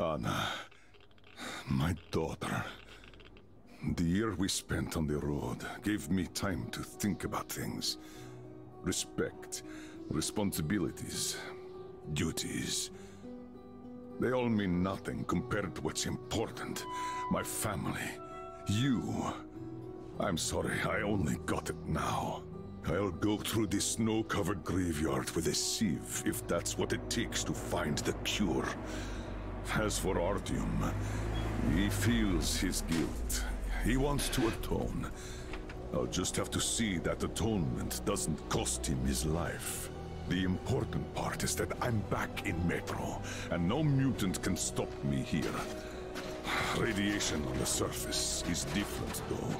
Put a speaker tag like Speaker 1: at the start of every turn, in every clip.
Speaker 1: Anna, my daughter. The year we spent on the road gave me time to think about things. Respect, responsibilities, duties. They all mean nothing compared to what's important. My family. You. I'm sorry, I only got it now. I'll go through this snow-covered graveyard with a sieve, if that's what it takes to find the cure. As for Artyom, he feels his guilt. He wants to atone. I'll just have to see that atonement doesn't cost him his life. The important part is that I'm back in Metro, and no mutant can stop me here. Radiation on the surface is different, though.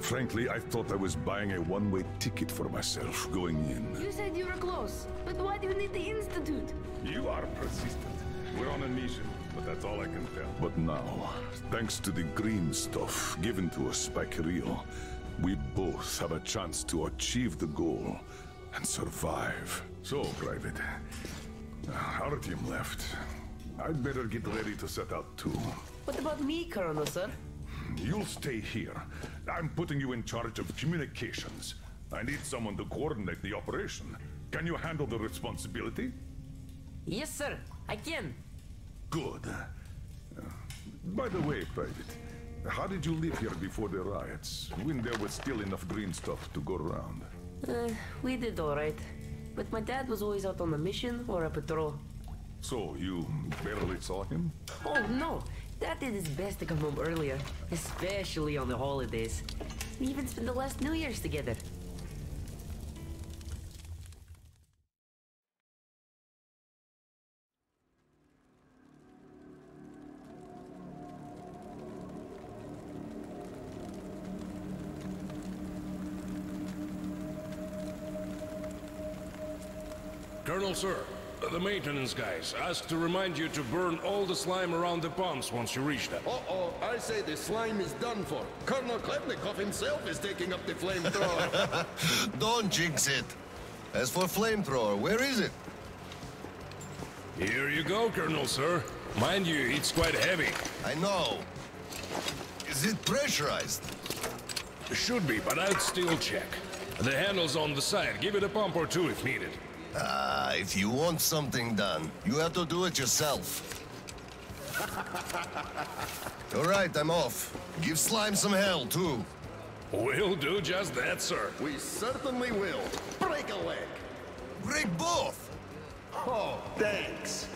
Speaker 1: Frankly, I thought I was buying a one-way ticket for myself going in.
Speaker 2: You said you were close, but why do you need the Institute?
Speaker 1: You are persistent. We're on a mission, but that's all I can tell. But now, thanks to the green stuff given to us by Kirill, we both have a chance to achieve the goal and survive. So, Private, uh, our team left. I'd better get ready to set out too.
Speaker 3: What about me, Colonel, sir?
Speaker 1: You'll stay here. I'm putting you in charge of communications. I need someone to coordinate the operation. Can you handle the responsibility?
Speaker 3: Yes, sir. I can.
Speaker 1: Good. Uh, by the way, Private, how did you live here before the riots, when there was still enough green stuff to go around?
Speaker 3: Uh, we did alright. But my dad was always out on a mission or a patrol.
Speaker 1: So, you barely saw him?
Speaker 3: Oh, no. Dad did his best to come home earlier, especially on the holidays. We even spent the last New Year's together.
Speaker 4: Colonel, sir, the maintenance guys asked to remind you to burn all the slime around the pumps once you reach them.
Speaker 5: Uh-oh, I say the slime is done for. Colonel Khlebnikov himself is taking up the flamethrower.
Speaker 6: Don't jinx it. As for flamethrower, where is it?
Speaker 4: Here you go, Colonel, sir. Mind you, it's quite heavy.
Speaker 6: I know. Is it pressurized?
Speaker 4: Should be, but I'd still check. The handle's on the side. Give it a pump or two if needed.
Speaker 6: Ah, if you want something done, you have to do it yourself. All right, I'm off. Give Slime some hell, too.
Speaker 4: We'll do just that, sir.
Speaker 5: we certainly will. Break a leg.
Speaker 6: Break both!
Speaker 5: Oh, thanks.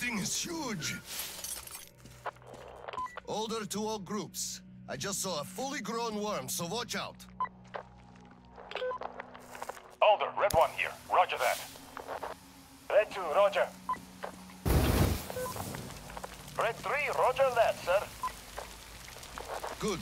Speaker 6: Thing is huge! Order to all groups. I just saw a fully grown worm, so watch out.
Speaker 7: Alder, Red One here. Roger that. Red Two, Roger. Red Three, Roger that, sir.
Speaker 6: Good.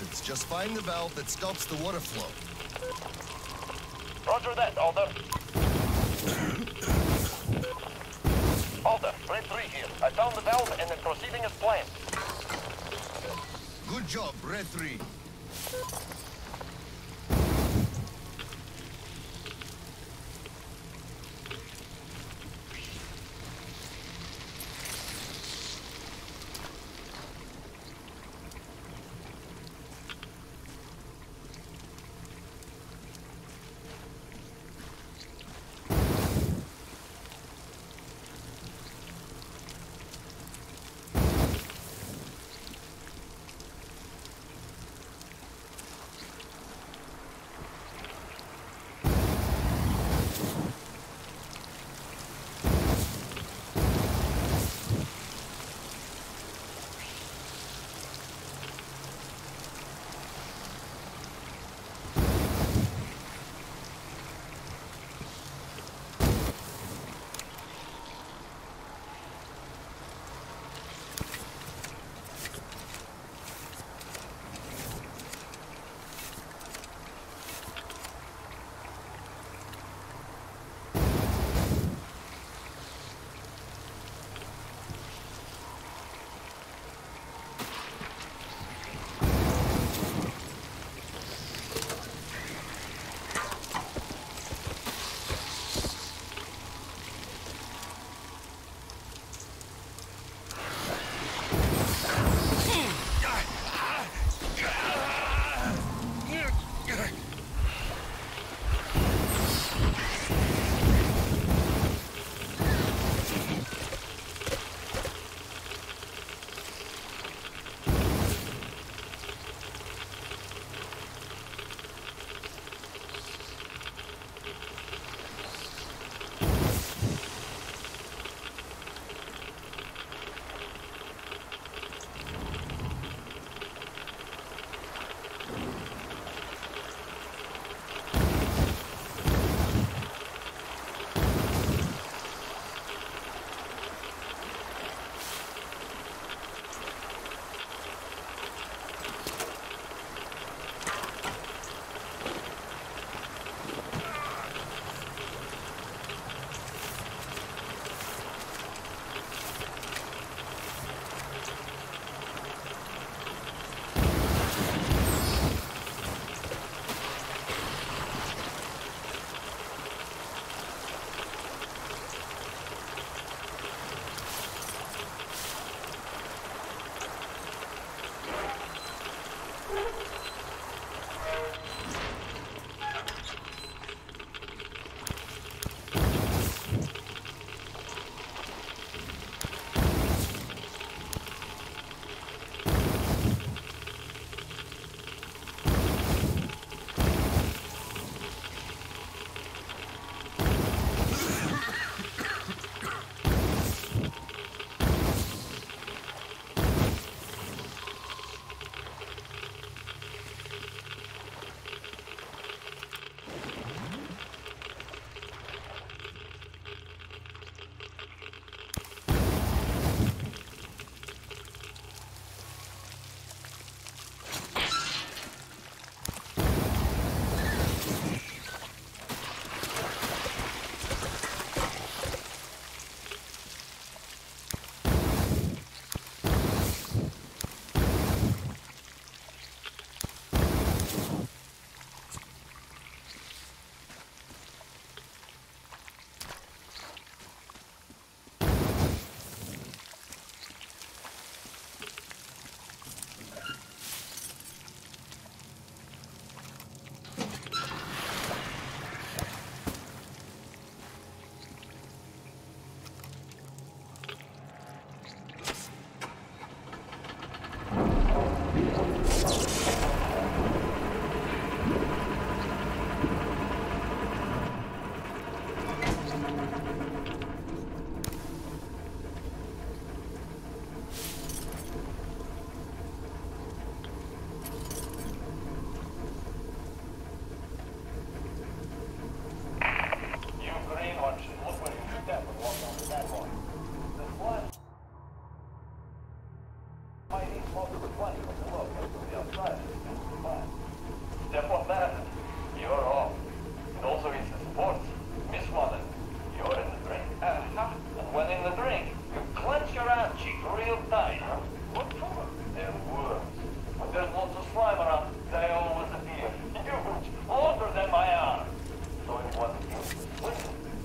Speaker 6: Just find the valve that stops the water flow.
Speaker 8: Roger that, Alder. Alder, Red 3 here. I found the valve and it's proceeding as planned.
Speaker 6: Good job, Red 3.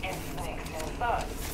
Speaker 9: Information first.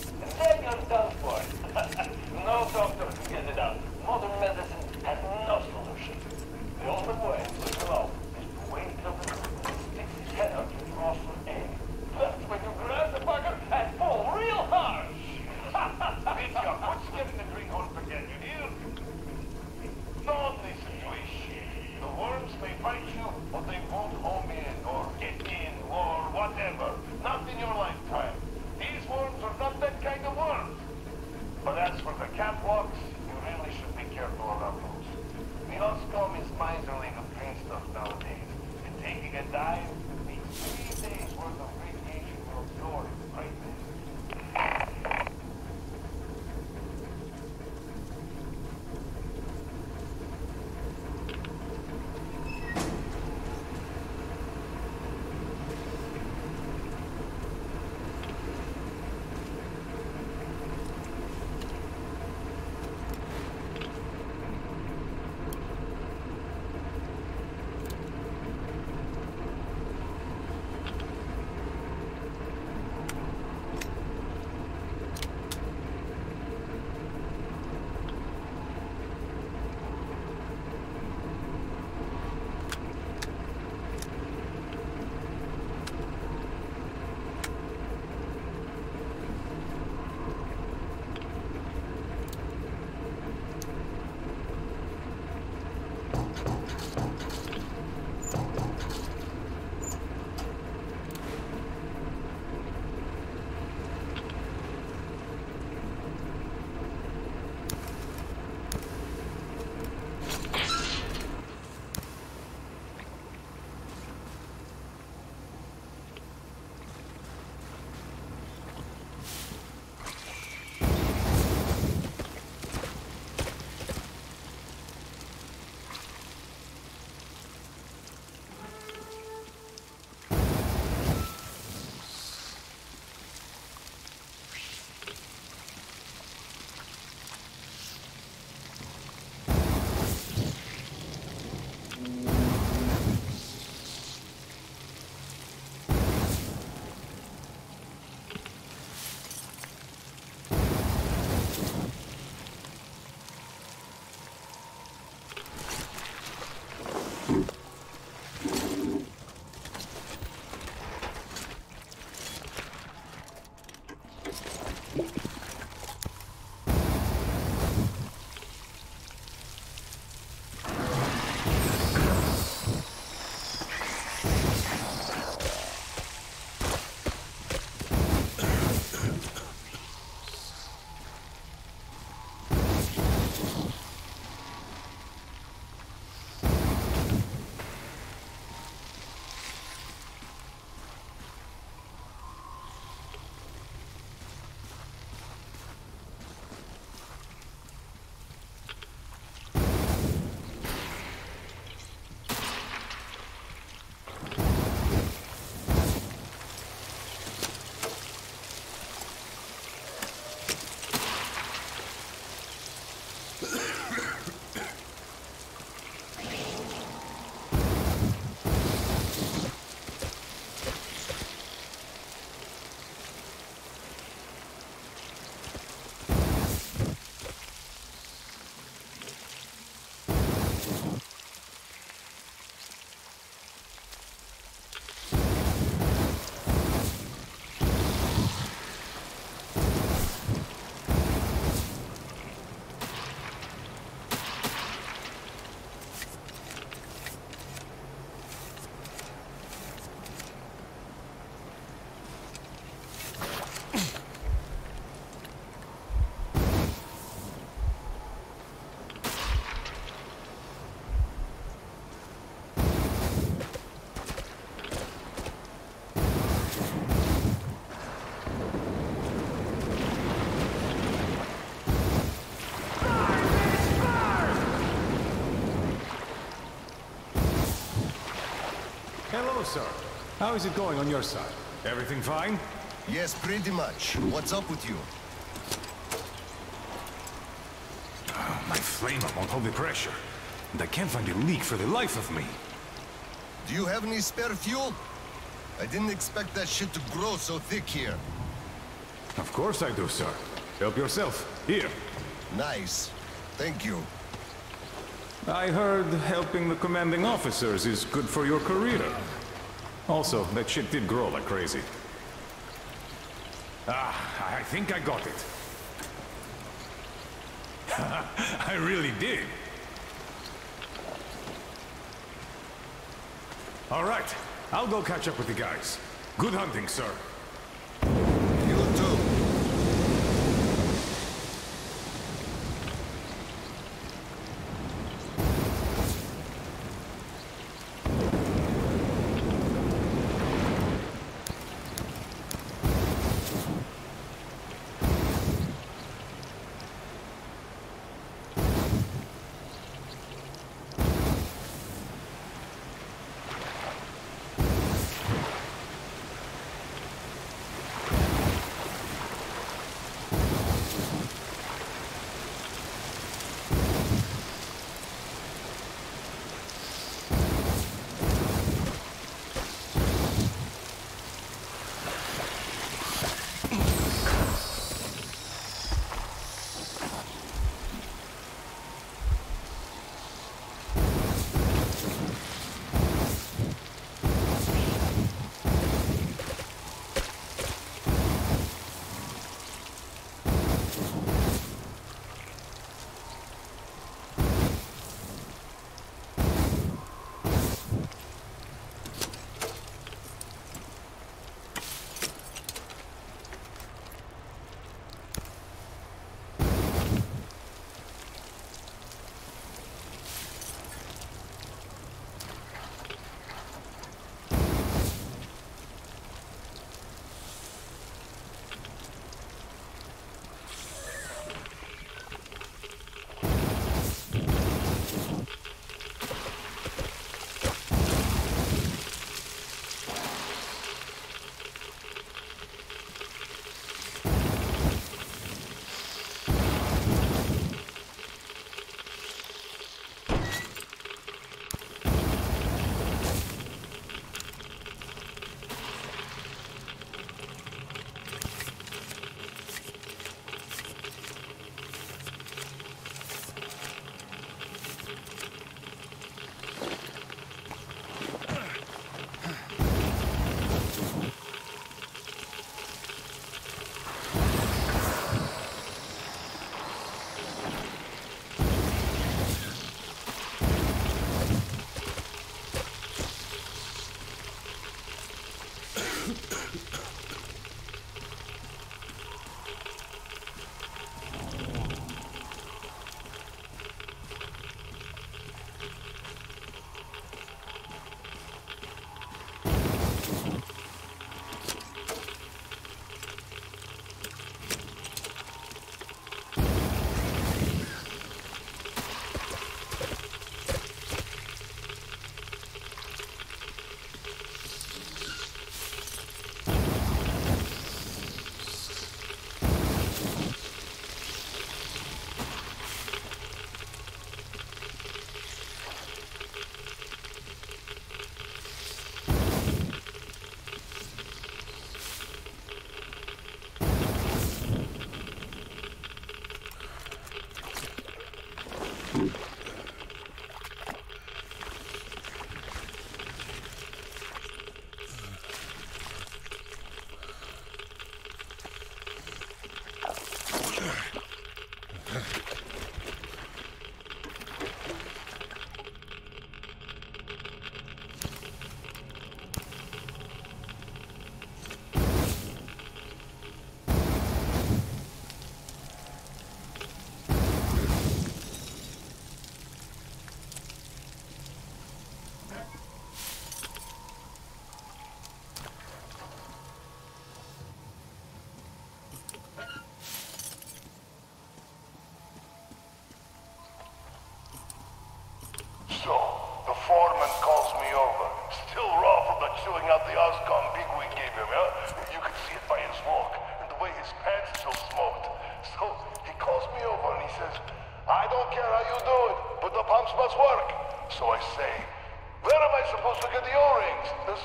Speaker 1: Hello, sir. How is it going on your side? Everything fine?
Speaker 6: Yes, pretty much. What's up with you?
Speaker 1: Oh, my flamer won't hold the pressure. And I can't find a leak for the life of me.
Speaker 6: Do you have any spare fuel? I didn't expect that shit to grow so thick here.
Speaker 1: Of course I do, sir. Help yourself. Here.
Speaker 6: Nice. Thank you.
Speaker 1: I heard helping the commanding officers is good for your career. Also, that shit did grow like crazy. Ah, I think I got it. I really did. All right, I'll go catch up with the guys. Good hunting, sir.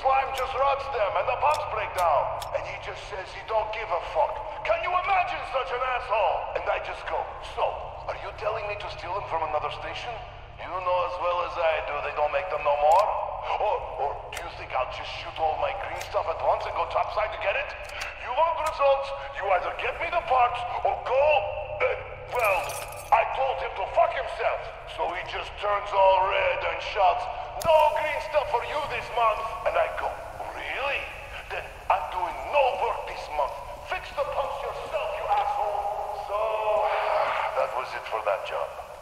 Speaker 10: Slime just rots them and the pumps break down. And he just says he don't give a fuck. Can you imagine such an asshole? And I just go, so, are you telling me to steal them from another station? You know as well as I do they don't make them no more. Or, or do you think I'll just shoot all my green stuff at once and go topside to get it? You want results? You either get me the parts or go... Uh, well, I told him to fuck himself. So he just turns all red and shouts, No green stuff for you this month. Job.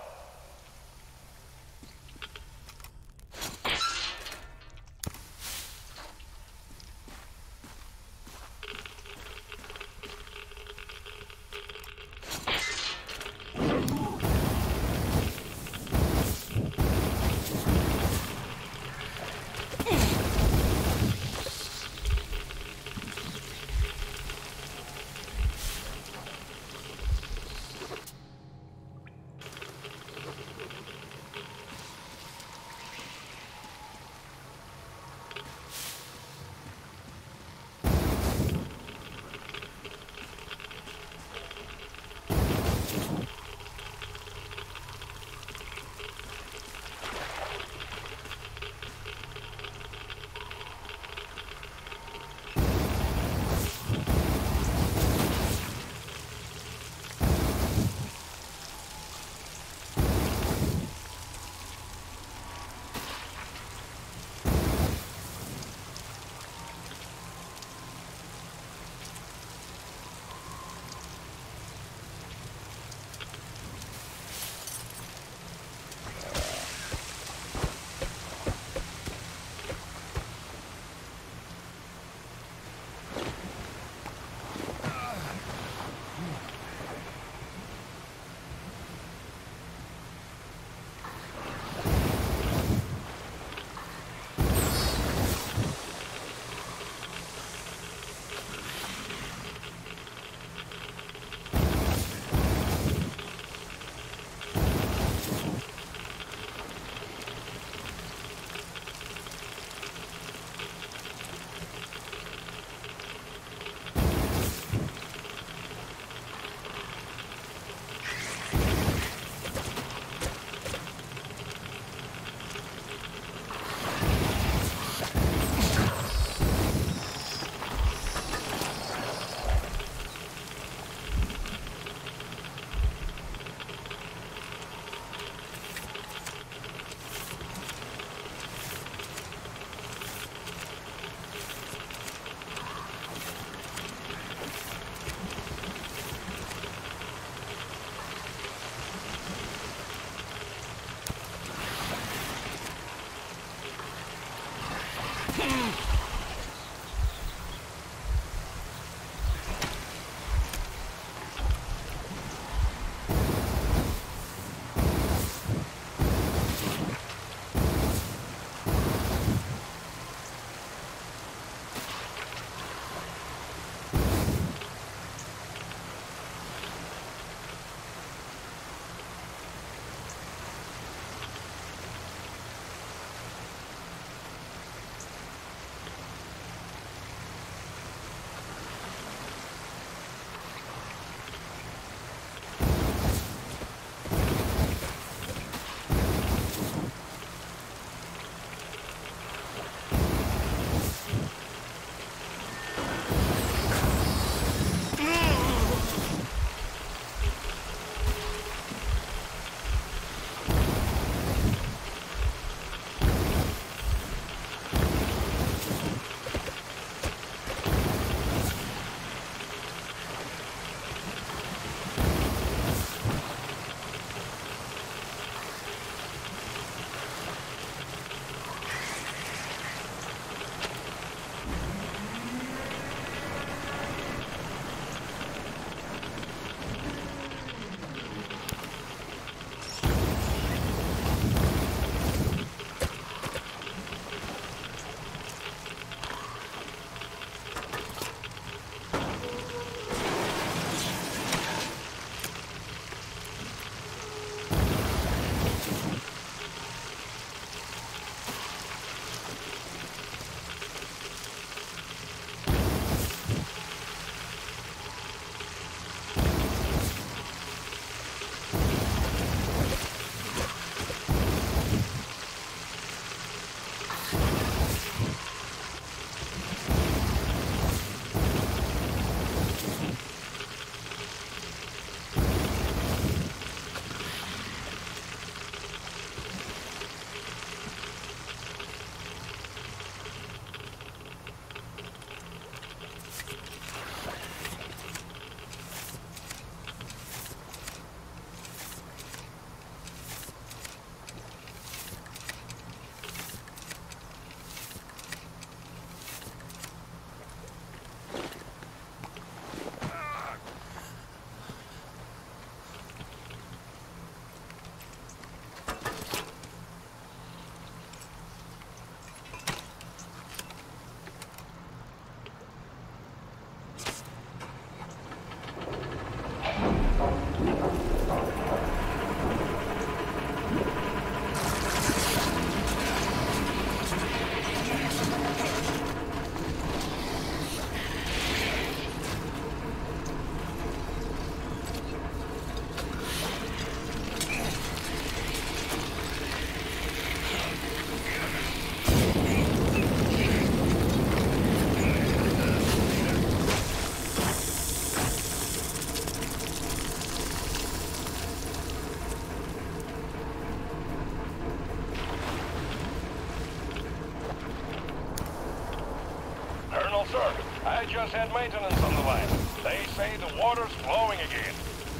Speaker 4: Had maintenance on the line. They say the water's flowing again.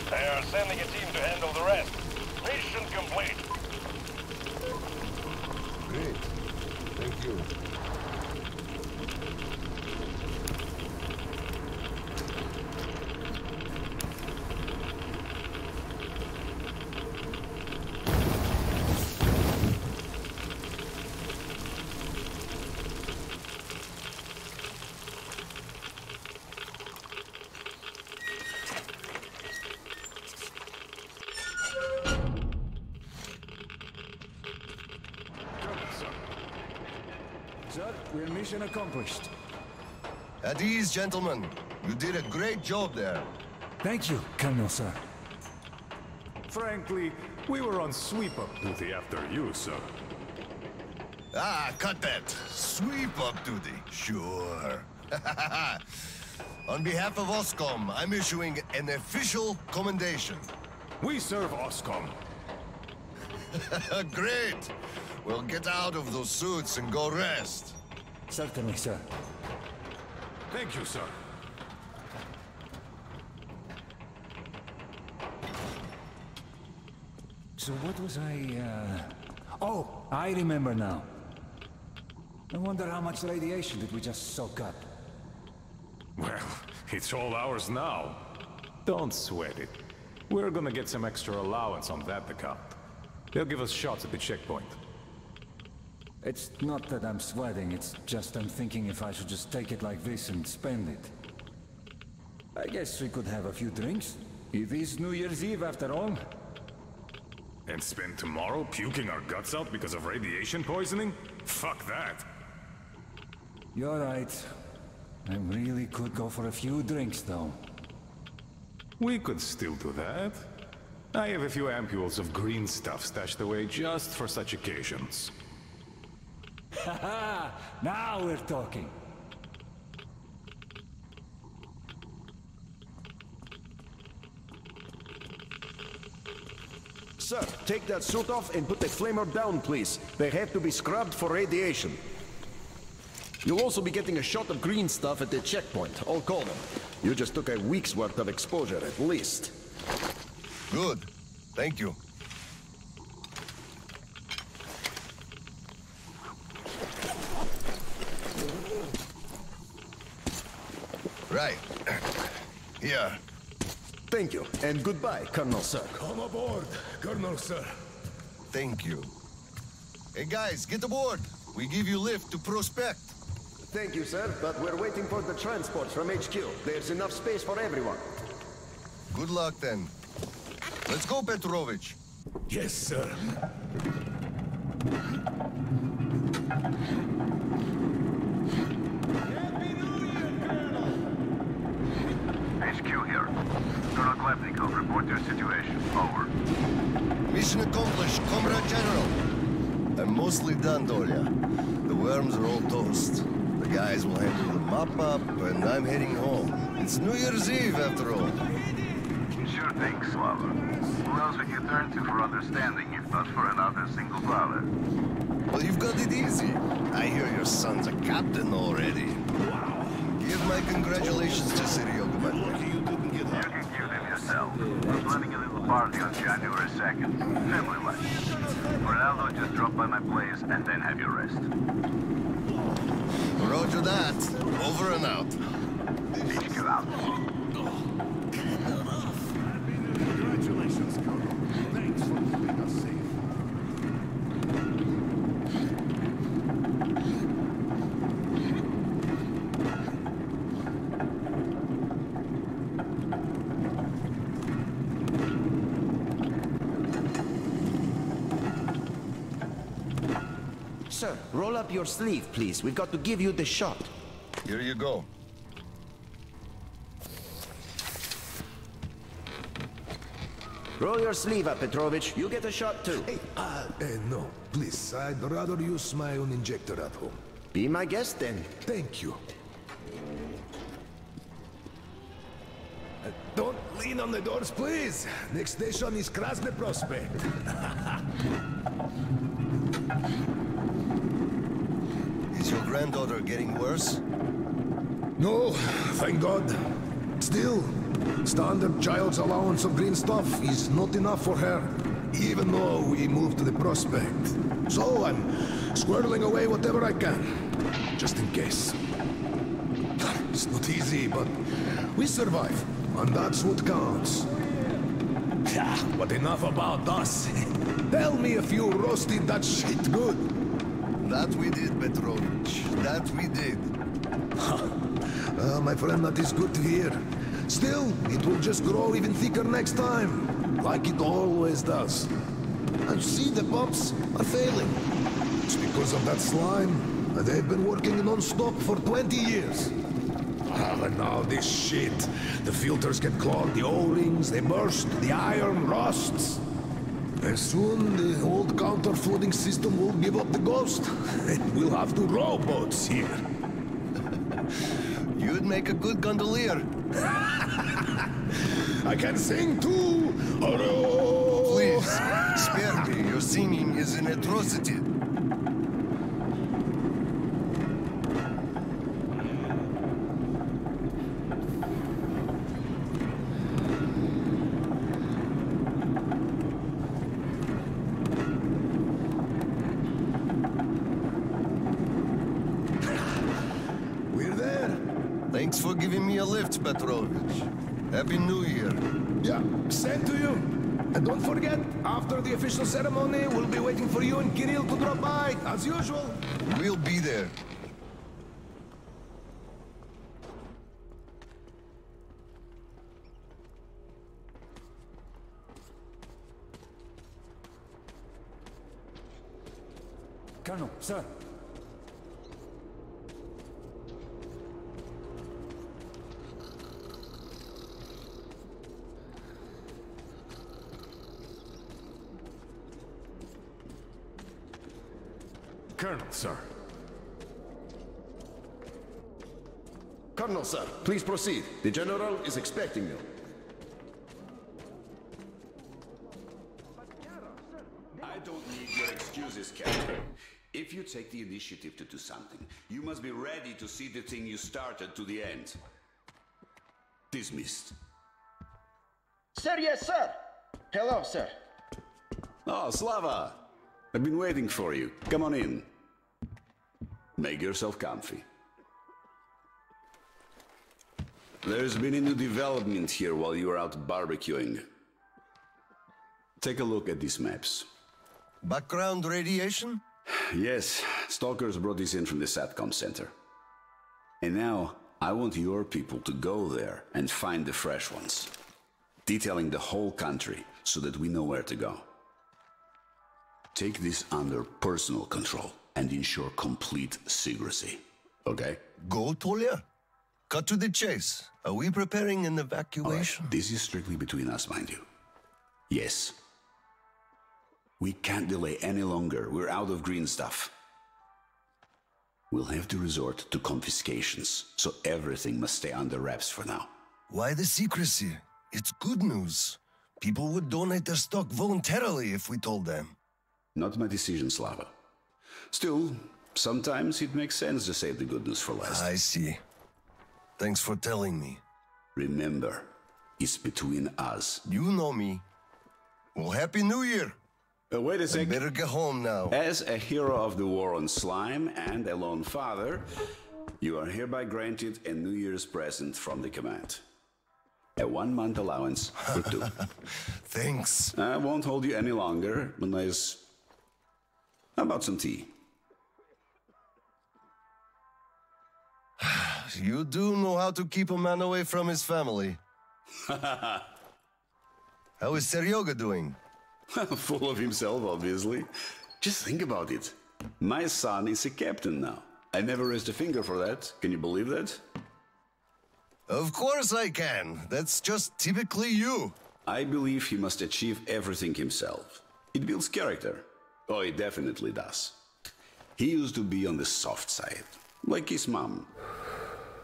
Speaker 4: They are sending a team to handle the rest. Mission complete.
Speaker 5: Great. Thank you.
Speaker 11: Sir, we're mission accomplished.
Speaker 6: At ease, gentlemen. You did a great job there.
Speaker 11: Thank you, Colonel, sir.
Speaker 1: Frankly, we were on sweep-up duty after you, sir.
Speaker 6: Ah, cut that. Sweep up duty. Sure. on behalf of OSCOM, I'm issuing an official commendation.
Speaker 1: We serve OSCOM.
Speaker 6: Great. Well, get out of those suits and go rest.
Speaker 11: Certainly, sir.
Speaker 1: Thank you, sir.
Speaker 11: So what was I, uh... Oh, I remember now. I wonder how much radiation did we just soak up?
Speaker 1: Well, it's all ours now. Don't sweat it. We're gonna get some extra allowance on that account. They'll give us shots at the checkpoint.
Speaker 11: It's not that I'm sweating, it's just I'm thinking if I should just take it like this and spend it. I guess we could have a few drinks. It is New Year's Eve after all.
Speaker 1: And spend tomorrow puking our guts out because of radiation poisoning? Fuck that.
Speaker 11: You're right. I really could go for a few drinks, though.
Speaker 1: We could still do that. I have a few ampules of green stuff stashed away just for such occasions.
Speaker 11: Haha! now we're talking.
Speaker 12: Sir, take that suit off and put the flamer down, please. They have to be scrubbed for radiation. You'll also be getting a shot of green stuff at the checkpoint. I'll call them. You just took a week's worth of exposure, at least.
Speaker 6: Good. Thank you. Right. Here.
Speaker 12: Thank you, and goodbye, Colonel Sir.
Speaker 5: Come aboard, Colonel, sir.
Speaker 6: Thank you. Hey guys, get aboard. We give you lift to prospect.
Speaker 12: Thank you, sir, but we're waiting for the transport from HQ. There's enough space for everyone.
Speaker 6: Good luck then. Let's go, Petrovich.
Speaker 5: Yes, sir.
Speaker 13: Report your situation. Over.
Speaker 6: Mission accomplished, Comrade General. I'm mostly done, Tolia. The worms are all toast. The guys will handle the mop-up, and I'm heading home. It's New Year's Eve, after all.
Speaker 13: Sure thing, Slava. Who else would you turn to for understanding if not for another single brother?
Speaker 6: Well, you've got it easy. I hear your son's a captain already. Wow. Give my congratulations to Sirio
Speaker 13: We're planning a little party on January 2nd. Family now, though, just drop by my place and then have your rest.
Speaker 6: Roger that. Over and out.
Speaker 13: HQ out.
Speaker 5: Congratulations, Colonel. Thanks for keeping us safe.
Speaker 12: Sir, roll up your sleeve, please. We've got to give you the shot.
Speaker 6: Here you go.
Speaker 12: Roll your sleeve up, Petrovich. You get a shot, too.
Speaker 5: Hey, uh, uh, no. Please, I'd rather use my own injector at home.
Speaker 12: Be my guest, then.
Speaker 5: Thank you. Uh, don't lean on the doors, please. Next station is Krasny Prospect.
Speaker 6: Is your granddaughter getting worse?
Speaker 5: No, thank God. Still, standard child's allowance of green stuff is not enough for her, even though we moved to the prospect. So I'm squirreling away whatever I can, just in case. It's not easy, but we survive, and that's what counts. Yeah, but enough about us. Tell me if you roasted that shit good.
Speaker 6: That we did, Petrovich. That we did.
Speaker 5: Uh, my friend, that is good to hear. Still, it will just grow even thicker next time, like it always does. And see, the pumps are failing. It's because of that slime. They've been working non-stop for 20 years. Ah, and now this shit. The filters get clogged, the O-rings, they burst, the iron rusts. And soon the old counter-flooding system will give up the ghost. and we'll have to row boats here.
Speaker 6: You'd make a good gondolier.
Speaker 5: I can sing too!
Speaker 6: Please, spare me. Your singing is an atrocity.
Speaker 5: We're there.
Speaker 6: Thanks for giving me a lift, Petrovich. Happy New Year.
Speaker 5: Yeah, same to you. And don't forget, after the official ceremony, we'll be waiting for you and Kirill to drop by, as usual.
Speaker 6: We'll be there.
Speaker 14: Colonel, sir.
Speaker 15: Colonel, sir.
Speaker 16: Colonel, sir, please proceed. The General is expecting you.
Speaker 13: I don't need your excuses, Captain. If you take the initiative to do something, you must be ready to see the thing you started to the end. Dismissed.
Speaker 17: Sir, yes, sir. Hello, sir.
Speaker 13: Oh, Slava! I've been waiting for you. Come on in. Make yourself comfy. There's been a new development here while you were out barbecuing. Take a look at these maps.
Speaker 6: Background radiation?
Speaker 13: Yes, Stalkers brought this in from the SATCOM center. And now, I want your people to go there and find the fresh ones. Detailing the whole country so that we know where to go. Take this under personal control and ensure complete secrecy. Okay?
Speaker 6: Go, Tolia? Cut to the chase. Are we preparing an
Speaker 13: All right,
Speaker 6: evacuation?
Speaker 13: This is strictly between us, mind you. Yes. We can't delay any longer. We're out of green stuff. We'll have to resort to confiscations, so everything must stay under wraps for now.
Speaker 6: Why the secrecy? It's good news. People would donate their stock voluntarily if we told them.
Speaker 13: Not my decision, Slava. Still, sometimes it makes sense to save the good news for last.
Speaker 6: I see. Thanks for telling me.
Speaker 13: Remember, it's between us.
Speaker 6: You know me. Well, Happy New Year!
Speaker 13: Uh, wait a
Speaker 6: I
Speaker 13: sec.
Speaker 6: better get home now.
Speaker 13: As a hero of the war on slime and a lone father, you are hereby granted a New Year's present from the command. A one month allowance for two.
Speaker 6: Thanks.
Speaker 13: I won't hold you any longer unless. How about some tea?
Speaker 6: You do know how to keep a man away from his family. How is Seryoga doing?
Speaker 13: Full of himself, obviously. Just think about it. My son is a captain now. I never raised a finger for that. Can you believe that?
Speaker 6: Of course I can. That's just typically you.
Speaker 13: I believe he must achieve everything himself. It builds character. Oh, it definitely does. He used to be on the soft side, like his mom.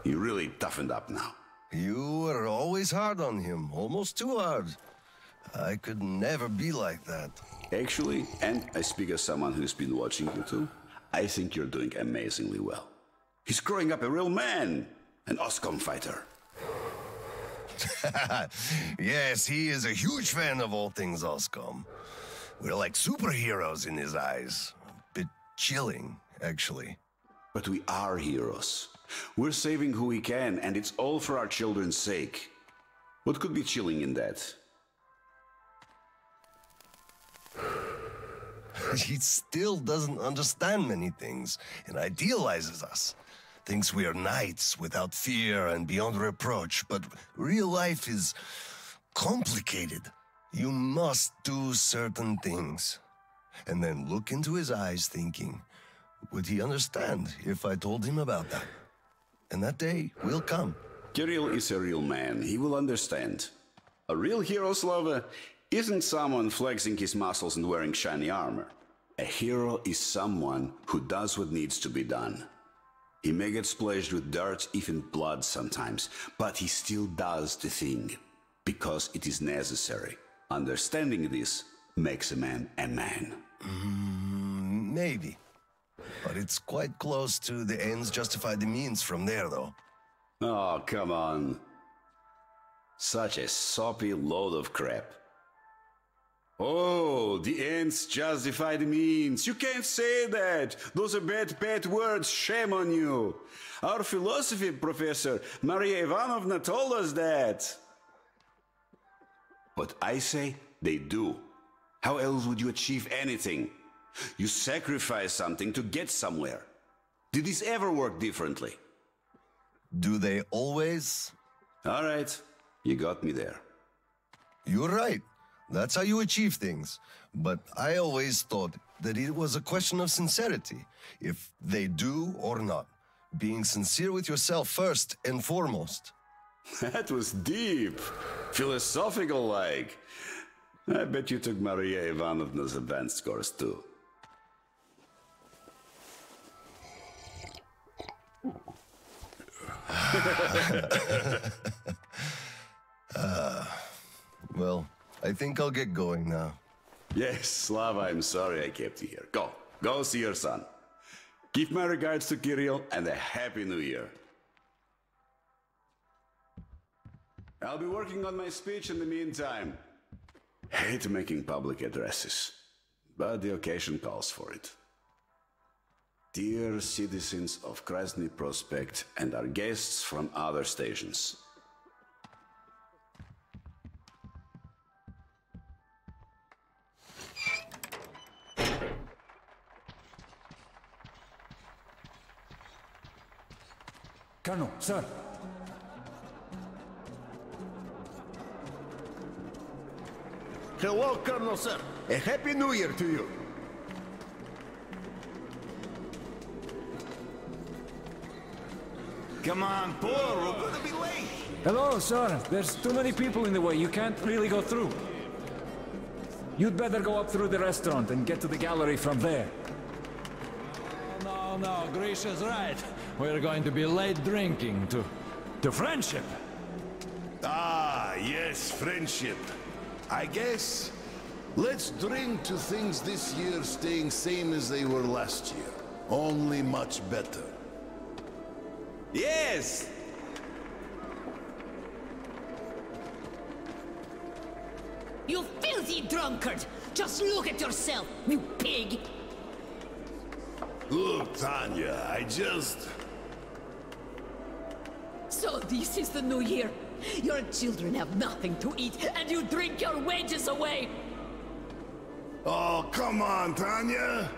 Speaker 13: He really toughened up now.
Speaker 6: You were always hard on him, almost too hard. I could never be like that.
Speaker 13: Actually, and I speak as someone who's been watching you too, I think you're doing amazingly well. He's growing up a real man. An Oscom fighter.
Speaker 6: yes, he is a huge fan of all things Oscom. We're like superheroes in his eyes. A bit chilling, actually.
Speaker 13: But we are heroes. We're saving who we can, and it's all for our children's sake. What could be chilling in that?
Speaker 6: he still doesn't understand many things and idealizes us. Thinks we are knights without fear and beyond reproach, but real life is complicated. You must do certain things. And then look into his eyes thinking, would he understand if I told him about that? And that day will come.
Speaker 13: Kirill is a real man. He will understand. A real hero, Slava, isn't someone flexing his muscles and wearing shiny armor. A hero is someone who does what needs to be done. He may get splashed with dirt, even blood sometimes, but he still does the thing because it is necessary. Understanding this makes a man a man.
Speaker 6: Mm, maybe. But it's quite close to the ends justify the means from there, though.
Speaker 13: Oh, come on. Such a soppy load of crap. Oh, the ends justify the means. You can't say that. Those are bad, bad words. Shame on you. Our philosophy professor, Maria Ivanovna, told us that. But I say they do. How else would you achieve anything? You sacrifice something to get somewhere. Did this ever work differently?
Speaker 6: Do they always?
Speaker 13: All right, you got me there.
Speaker 6: You're right. That's how you achieve things. But I always thought that it was a question of sincerity, if they do or not. Being sincere with yourself first and foremost.
Speaker 13: That was deep. Philosophical like. I bet you took Maria Ivanovna's advanced course too.
Speaker 6: uh, well, I think I'll get going now.
Speaker 13: Yes, Slava, I'm sorry I kept you here. Go, go see your son. Give my regards to Kirill and a Happy New Year. I'll be working on my speech in the meantime. Hate making public addresses, but the occasion calls for it. Dear citizens of Krasny Prospect and our guests from other stations.
Speaker 14: Colonel, sir.
Speaker 16: Hello, Colonel, sir. A happy new year to you.
Speaker 12: Come on, Paul, we're gonna be late.
Speaker 14: Hello, sir. There's too many people in the way. You can't really go through. You'd better go up through the restaurant and get to the gallery from there.
Speaker 11: No, no, Grisha's right. We're going to be late drinking to... to friendship.
Speaker 7: Ah, yes, friendship. I guess. Let's drink to things this year staying same as they were last year. Only much better.
Speaker 12: Yes!
Speaker 18: You filthy drunkard! Just look at yourself, you pig!
Speaker 7: Look, Tanya, I just...
Speaker 18: So this is the new year. Your children have nothing to eat, and you drink your wages away!
Speaker 7: Oh, come on, Tanya!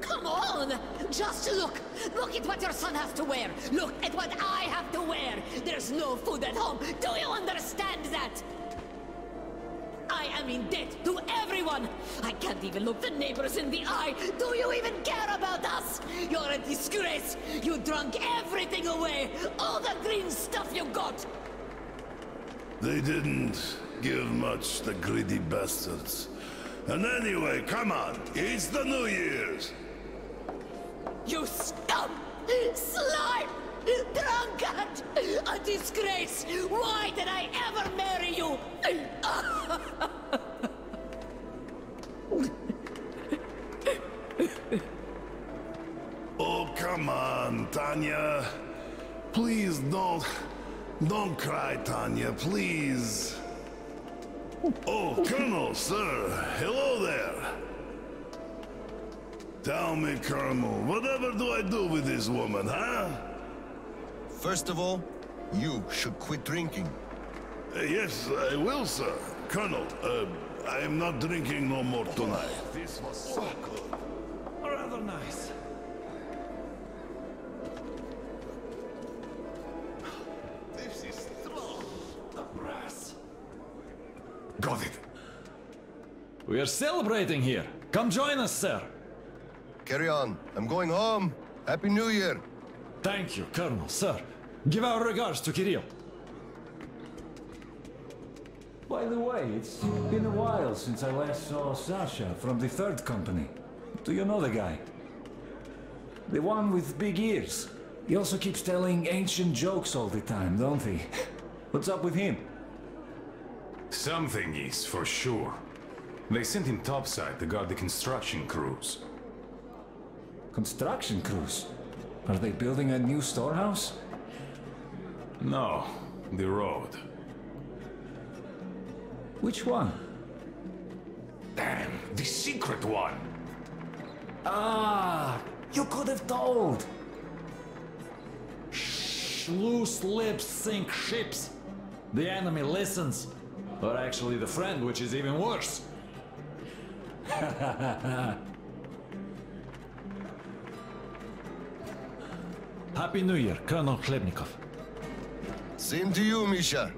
Speaker 18: Come on! Just look! Look at what your son has to wear! Look at what I have to wear! There's no food at home! Do you understand that? I am in debt to everyone! I can't even look the neighbors in the eye! Do you even care about us? You're a disgrace! You drunk everything away! All the green stuff you got!
Speaker 7: They didn't give much, the greedy bastards. And anyway, come on, it's the New Year's!
Speaker 18: You scum! Slime! Drunkard! A disgrace! Why did I ever marry you?
Speaker 7: oh, come on, Tanya. please don't... Don't cry, Tanya, please. Oh, Colonel, sir. Hello there. Tell me, Colonel, whatever do I do with this woman, huh?
Speaker 6: First of all, you should quit drinking.
Speaker 7: Uh, yes, I will, sir. Colonel, uh, I am not drinking no more tonight. This was so good.
Speaker 11: Rather nice.
Speaker 7: This is strong.
Speaker 11: The brass.
Speaker 1: Got it.
Speaker 11: We are celebrating here. Come join us, sir.
Speaker 6: Carry on. I'm going home. Happy New Year.
Speaker 11: Thank you, Colonel, sir. Give our regards to Kirill. By the way, it's been a while since I last saw Sasha from the third company. Do you know the guy? The one with big ears. He also keeps telling ancient jokes all the time, don't he? What's up with him?
Speaker 1: Something is, for sure. They sent him topside to guard the construction crews.
Speaker 11: Construction crews? Are they building a new storehouse?
Speaker 1: No, the road.
Speaker 11: Which one?
Speaker 1: Damn, the secret one!
Speaker 11: Ah, you could have told. Shh, loose lips sink ships. The enemy listens. Or actually the friend, which is even worse. Happy New Year, Colonel Khlebnikov.
Speaker 6: Same to you, Misha.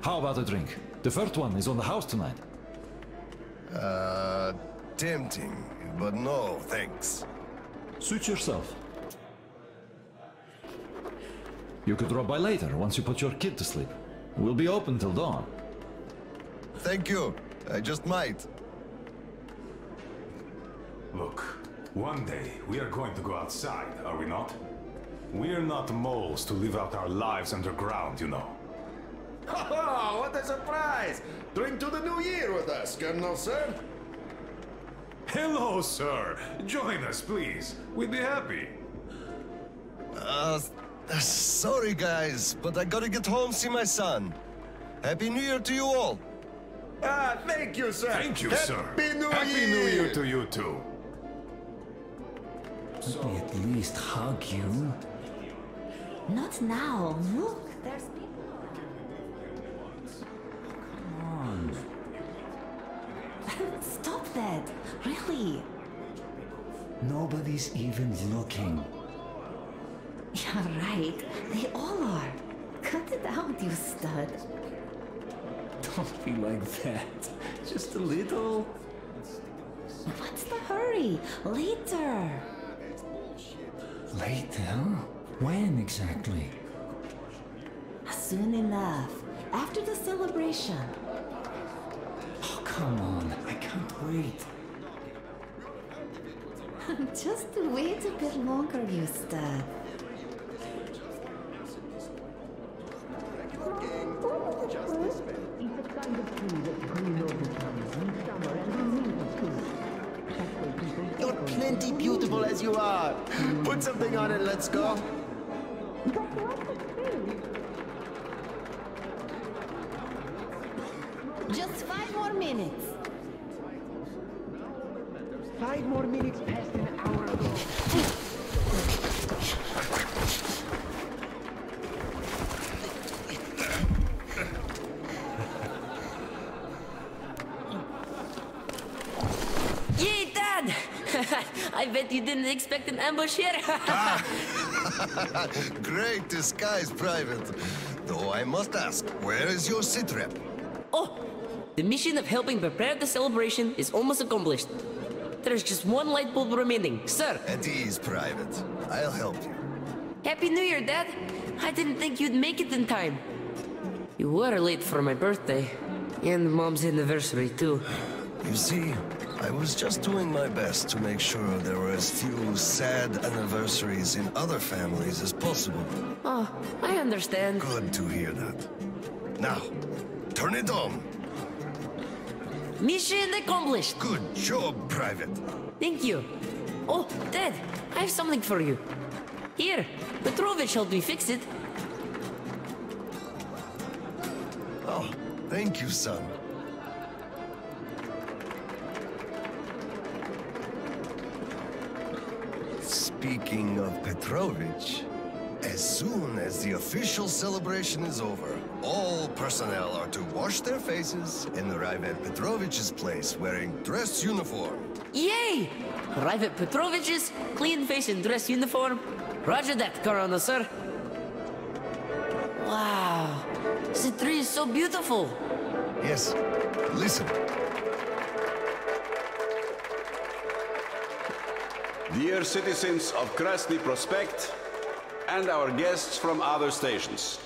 Speaker 11: How about a drink? The first one is on the house tonight.
Speaker 6: Uh, tempting, but no, thanks.
Speaker 11: Suit yourself. You could drop by later, once you put your kid to sleep. We'll be open till dawn.
Speaker 6: Thank you. I just might.
Speaker 1: Look, one day we are going to go outside, are we not? We're not moles to live out our lives underground, you know.
Speaker 12: Oh, what a surprise! Drink to the new year with us, Colonel, sir.
Speaker 1: Hello, sir. Join us, please. We'd be happy.
Speaker 6: Uh, uh, sorry, guys, but I gotta get home see my son. Happy New Year to you all.
Speaker 12: Ah, thank you, sir.
Speaker 1: Thank you,
Speaker 12: Happy
Speaker 1: sir.
Speaker 12: New
Speaker 1: Happy
Speaker 12: Year.
Speaker 1: New Year to you too.
Speaker 11: Let me at least hug you.
Speaker 2: Not now. Look, there's people.
Speaker 11: Come on.
Speaker 2: Stop that. Really.
Speaker 11: Nobody's even looking.
Speaker 2: Yeah, right. They all are. Cut it out, you stud.
Speaker 11: Don't be like that. Just a little.
Speaker 2: What's the hurry? Later.
Speaker 11: Later? When exactly?
Speaker 2: Soon enough. After the celebration.
Speaker 11: Oh, come on. I can't wait.
Speaker 2: Just wait a bit longer, you Five more minutes
Speaker 19: past an hour ago.
Speaker 3: Yay, Dad! I bet you didn't expect an ambush here.
Speaker 6: Great disguise, Private. Though I must ask, where is your sitrep?
Speaker 3: oh, the mission of helping prepare the celebration is almost accomplished. There's just one light bulb remaining, sir.
Speaker 6: At ease, Private. I'll help you.
Speaker 3: Happy New Year, Dad. I didn't think you'd make it in time. You were late for my birthday. And Mom's anniversary, too.
Speaker 6: You see, I was just doing my best to make sure there were as few sad anniversaries in other families as possible.
Speaker 3: Oh, I understand.
Speaker 6: Good to hear that. Now, turn it on.
Speaker 3: Mission accomplished.
Speaker 6: Good job, Private.
Speaker 3: Thank you. Oh, Dad, I have something for you. Here, Petrovich helped me fix it.
Speaker 6: Oh, thank you, son. Speaking of Petrovich, as soon as the official celebration is over, all personnel are to wash their faces and arrive at Petrovich's place wearing dress uniform.
Speaker 3: Yay! Arrive at Petrovich's, clean face and dress uniform. Roger that, Corona, sir. Wow, the tree is so beautiful.
Speaker 6: Yes, listen.
Speaker 13: Dear citizens of Krasny Prospect and our guests from other stations.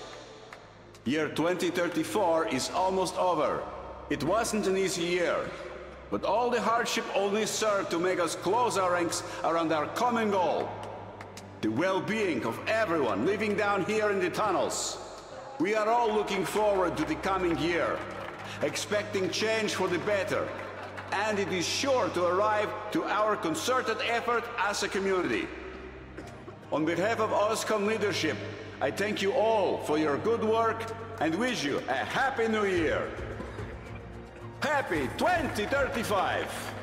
Speaker 13: Year 2034 is almost over. It wasn't an easy year, but all the hardship only served to make us close our ranks around our common goal. The well-being of everyone living down here in the tunnels. We are all looking forward to the coming year, expecting change for the better, and it is sure to arrive to our concerted effort as a community. On behalf of OSCOM leadership, I thank you all for your good work and wish you a Happy New Year. Happy 2035!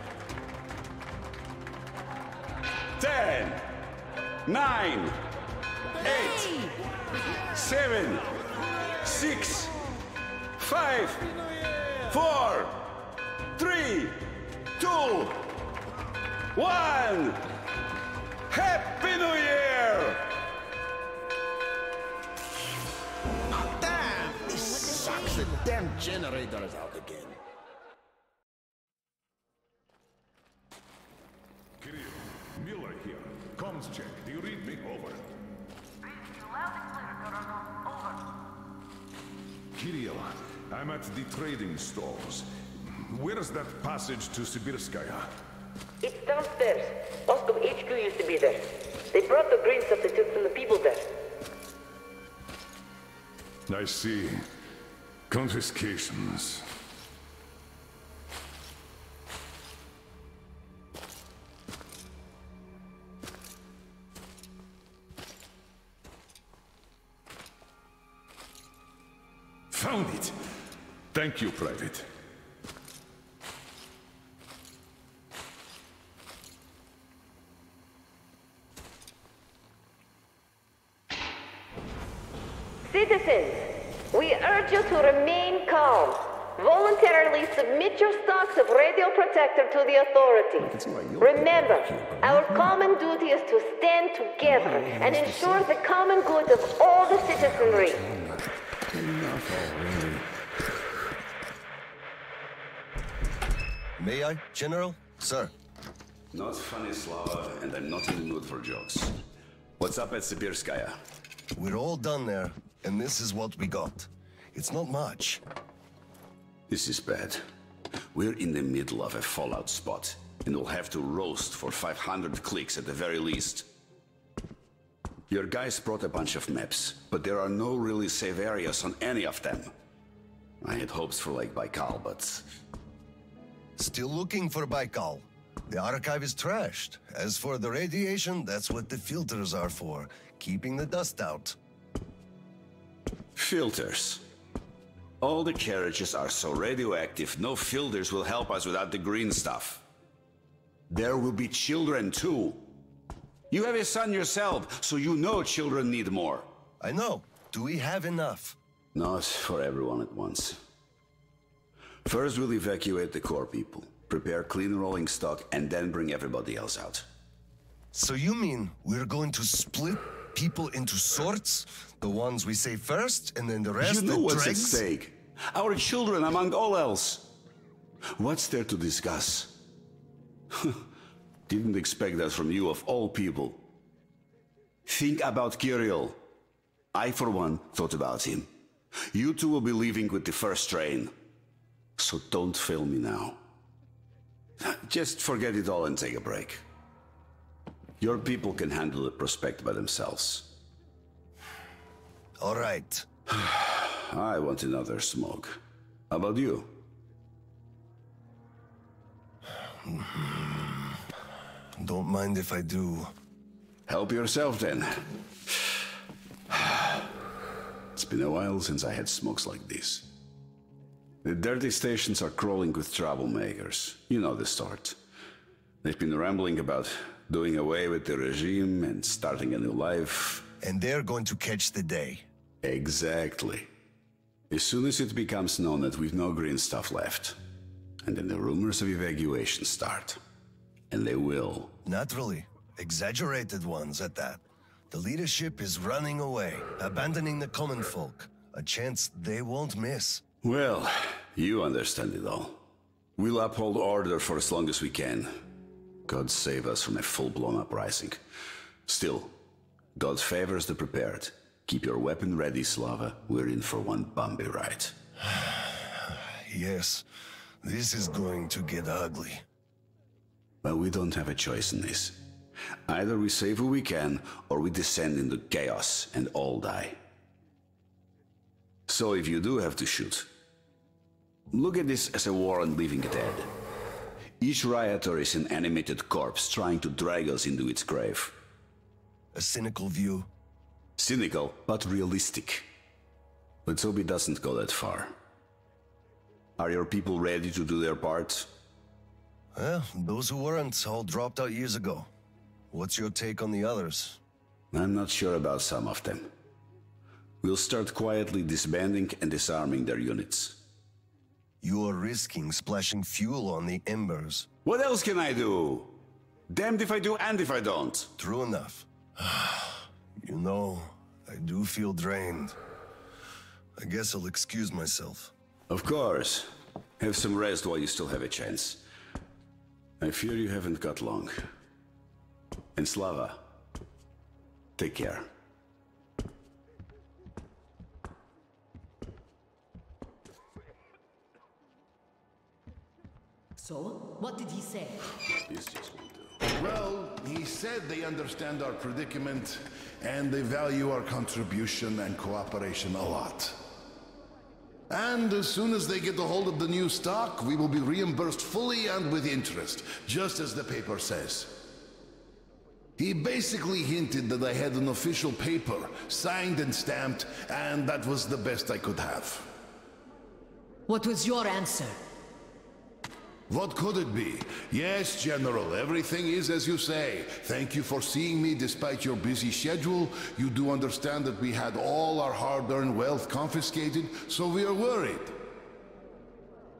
Speaker 13: 10, 9, 8, 7, 6, 5, 4, 3, 2, 1! Happy New Year!
Speaker 16: Damn generator is out again.
Speaker 1: Kirill, Miller here. Comms check. Do you read me? Over. Kirill, I'm at the trading stalls. Where's that passage to Sibirskaya?
Speaker 3: It's downstairs. Oscom HQ used to be there. They brought the green substitute from the people there.
Speaker 1: I see. Confiscations. Found it! Thank you, Private.
Speaker 20: Citizens, we urge you to remain calm. Voluntarily submit your stocks of radio protector to the authorities. Remember, our common duty is to stand together and ensure the common good of all the citizenry.
Speaker 6: May I, General? Sir.
Speaker 13: Not funny, Slava, and I'm not in the mood for jokes. What's up at Sibirskaya?
Speaker 6: We're all done there, and this is what we got. It's not much.
Speaker 13: This is bad. We're in the middle of a fallout spot, and we'll have to roast for 500 clicks at the very least. Your guys brought a bunch of maps, but there are no really safe areas on any of them. I had hopes for Lake Baikal, but...
Speaker 6: Still looking for Baikal. The archive is trashed. As for the radiation, that's what the filters are for. Keeping the dust out.
Speaker 13: Filters. All the carriages are so radioactive, no filters will help us without the green stuff. There will be children too. You have a son yourself, so you know children need more.
Speaker 6: I know. Do we have enough?
Speaker 13: Not for everyone at once. First, we'll evacuate the core people, prepare clean rolling stock, and then bring everybody else out.
Speaker 6: So you mean we're going to split people into sorts? The ones we save first, and then the rest
Speaker 13: You know what's at stake. Our children, among all else. What's there to discuss? Didn't expect that from you, of all people. Think about Kirill. I, for one, thought about him. You two will be leaving with the first train. So don't fail me now. Just forget it all and take a break. Your people can handle the prospect by themselves.
Speaker 6: All right.
Speaker 13: I want another smoke. How about you?
Speaker 6: Don't mind if I do.
Speaker 13: Help yourself then. It's been a while since I had smokes like this. The dirty stations are crawling with troublemakers. You know the sort. They've been rambling about doing away with the regime and starting a new life.
Speaker 6: And they're going to catch the day.
Speaker 13: Exactly. As soon as it becomes known that we've no green stuff left, and then the rumors of evacuation start. And they will.
Speaker 6: Naturally. Exaggerated ones at that. The leadership is running away, abandoning the common folk. A chance they won't miss.
Speaker 13: Well, you understand it all. We'll uphold order for as long as we can. God save us from a full-blown uprising. Still, God favors the prepared. Keep your weapon ready, Slava. We're in for one bumpy ride.
Speaker 6: yes, this is going to get ugly.
Speaker 13: But we don't have a choice in this. Either we save who we can, or we descend into chaos and all die. So if you do have to shoot, look at this as a war on living dead. Each rioter is an animated corpse trying to drag us into its grave.
Speaker 6: A cynical view?
Speaker 13: Cynical, but realistic. Let's hope it doesn't go that far. Are your people ready to do their part?
Speaker 6: Well, those who weren't all dropped out years ago. What's your take on the others?
Speaker 13: I'm not sure about some of them. We'll start quietly disbanding and disarming their units.
Speaker 6: You are risking splashing fuel on the embers.
Speaker 13: What else can I do? Damned if I do and if I don't.
Speaker 6: True enough. you know, I do feel drained. I guess I'll excuse myself.
Speaker 13: Of course. Have some rest while you still have a chance. I fear you haven't got long. And Slava, take care.
Speaker 18: So, what did he say?
Speaker 13: This just
Speaker 7: Well, he said they understand our predicament and they value our contribution and cooperation a lot. And as soon as they get a hold of the new stock, we will be reimbursed fully and with interest, just as the paper says. He basically hinted that I had an official paper, signed and stamped, and that was the best I could have.
Speaker 18: What was your answer?
Speaker 7: What could it be? Yes, General, everything is as you say. Thank you for seeing me despite your busy schedule. You do understand that we had all our hard-earned wealth confiscated, so we are worried.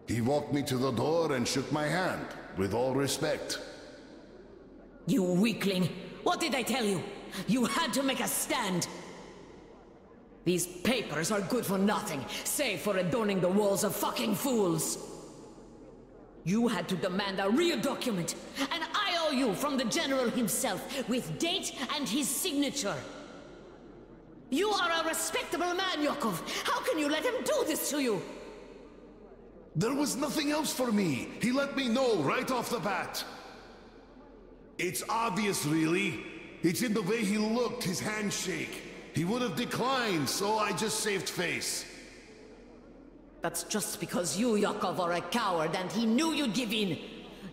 Speaker 7: He walked me to the door and shook my hand, with all respect.
Speaker 18: You weakling! What did I tell you? You had to make a stand! These papers are good for nothing, save for adorning the walls of fucking fools! You had to demand a real document, an IOU from the General himself, with date and his signature. You are a respectable man, Yakov. How can you let him do this to you?
Speaker 7: There was nothing else for me. He let me know right off the bat. It's obvious, really. It's in the way he looked, his handshake. He would have declined, so I just saved face.
Speaker 18: That's just because you, Yakov, are a coward and he knew you'd give in.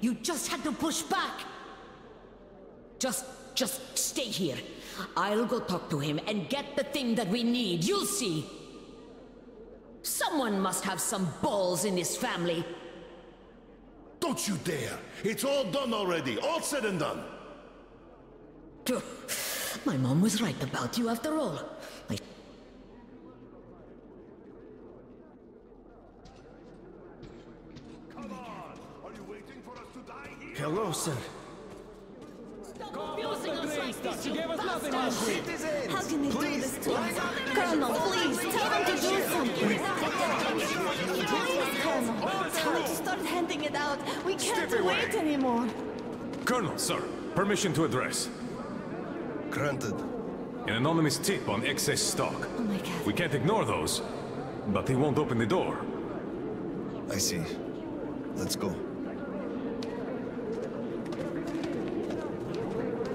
Speaker 18: You just had to push back. Just, just stay here. I'll go talk to him and get the thing that we need. You'll see. Someone must have some balls in this family.
Speaker 7: Don't you dare! It's all done already, all said and done.
Speaker 18: My mom was right about you after all. I
Speaker 16: Hello, sir.
Speaker 18: You gave us nothing last week.
Speaker 2: How can you do this to us? Colonel, please, tell them to do something. Please, Colonel, tell them to start handing it out. We can't wait anymore.
Speaker 15: Colonel, sir, permission to address.
Speaker 6: Granted.
Speaker 15: An anonymous tip on excess stock.
Speaker 2: Oh my god.
Speaker 15: We can't ignore those, but they won't open the door.
Speaker 6: I see. Let's go.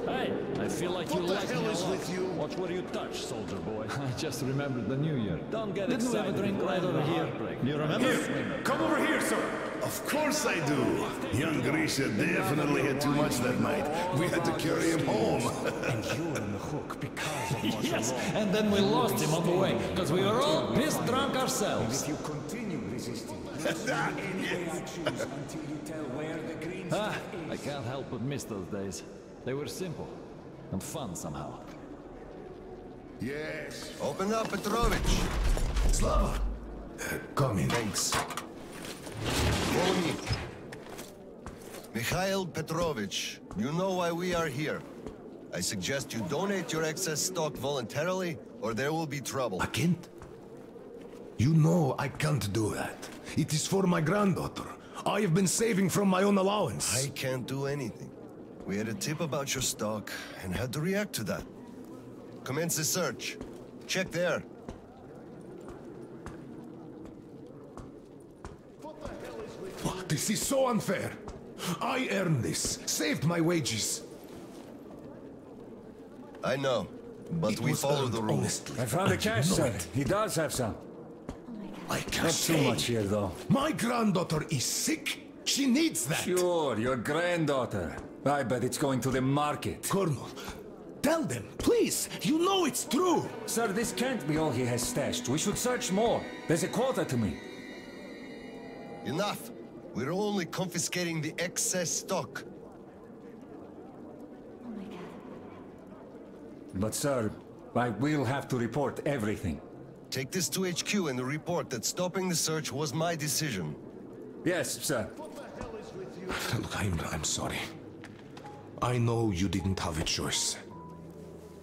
Speaker 11: Hey, I feel like
Speaker 7: What
Speaker 11: you
Speaker 7: the
Speaker 11: like
Speaker 7: hell
Speaker 11: me a
Speaker 7: is with you?
Speaker 11: Watch where you touch, soldier boy. I just remembered the New Year. Don't get
Speaker 21: Didn't we have
Speaker 11: excited.
Speaker 21: a drink
Speaker 11: Right
Speaker 21: right over
Speaker 11: over
Speaker 21: here?
Speaker 11: here.
Speaker 21: You remember?
Speaker 15: Here! Come over here, sir!
Speaker 5: Of course I do. Young Grisha definitely had too much that night. We had to carry him home.
Speaker 11: and you're on the hook because of
Speaker 21: Yes, and then we lost him on the way, because we were all pissed drunk ourselves.
Speaker 11: If you continue resisting,
Speaker 21: Ah, I can't help but miss those days. They were simple and fun somehow.
Speaker 5: Yes.
Speaker 6: Open up, Petrovich.
Speaker 5: Slava. Uh, come in.
Speaker 6: Thanks. Follow me. Mikhail Petrovich, you know why we are here. I suggest you donate your excess stock voluntarily, or there will be trouble.
Speaker 5: I can't. You know I can't do that. It is for my granddaughter. I have been saving from my own allowance.
Speaker 6: I can't do anything. We had a tip about your stock and had to react to that. Commence the search. Check there. What the hell is with it?
Speaker 5: This is so unfair. I earned this, saved my wages.
Speaker 6: I know, but we follow the rules.
Speaker 11: I found the cash, sir. He does have some.
Speaker 5: I can't
Speaker 11: Not too much here, though.
Speaker 5: My granddaughter is sick. She needs that.
Speaker 11: Sure, your granddaughter. I bet it's going to the market.
Speaker 5: Colonel, tell them, please. You know it's true.
Speaker 11: Sir, this can't be all he has stashed. We should search more. There's a quota to me.
Speaker 6: Enough. We're only confiscating the excess stock. Oh my god.
Speaker 11: But, sir, I will have to report everything.
Speaker 6: Take this to HQ and report that stopping the search was my decision.
Speaker 11: Yes, sir.
Speaker 5: Look, I'm, I'm sorry. I know you didn't have a choice.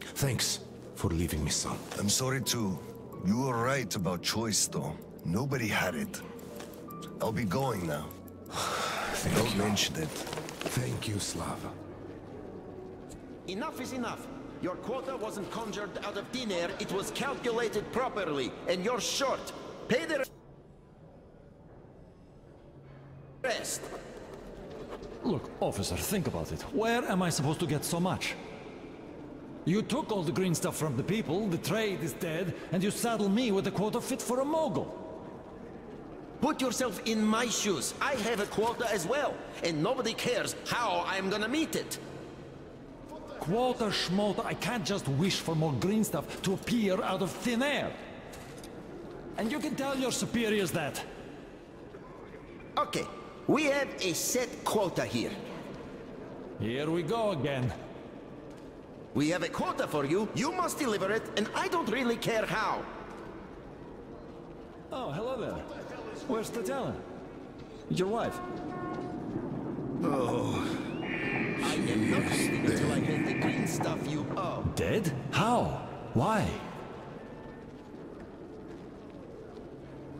Speaker 5: Thanks for leaving me, son.
Speaker 6: I'm sorry too. You were right about choice, though. Nobody had it. I'll be going now. Don't mention it.
Speaker 5: Thank you, Slava.
Speaker 12: Enough is enough. Your quota wasn't conjured out of thin air, it was calculated properly, and you're short. Pay the rest.
Speaker 21: Look, officer, think about it. Where am I supposed to get so much? You took all the green stuff from the people, the trade is dead, and you saddle me with a quota fit for a mogul.
Speaker 12: Put yourself in my shoes. I have a quota as well, and nobody cares how I'm gonna meet it.
Speaker 21: Quota schmota, I can't just wish for more green stuff to appear out of thin air. And you can tell your superiors that.
Speaker 12: Okay, we have a set quota here.
Speaker 21: Here we go again.
Speaker 12: We have a quota for you, you must deliver it, and I don't really care how.
Speaker 21: Oh, hello there. Where's Tatjana? Your wife?
Speaker 5: Oh.
Speaker 12: I am not leaving until I have the green stuff you owe.
Speaker 21: Dead? How? Why?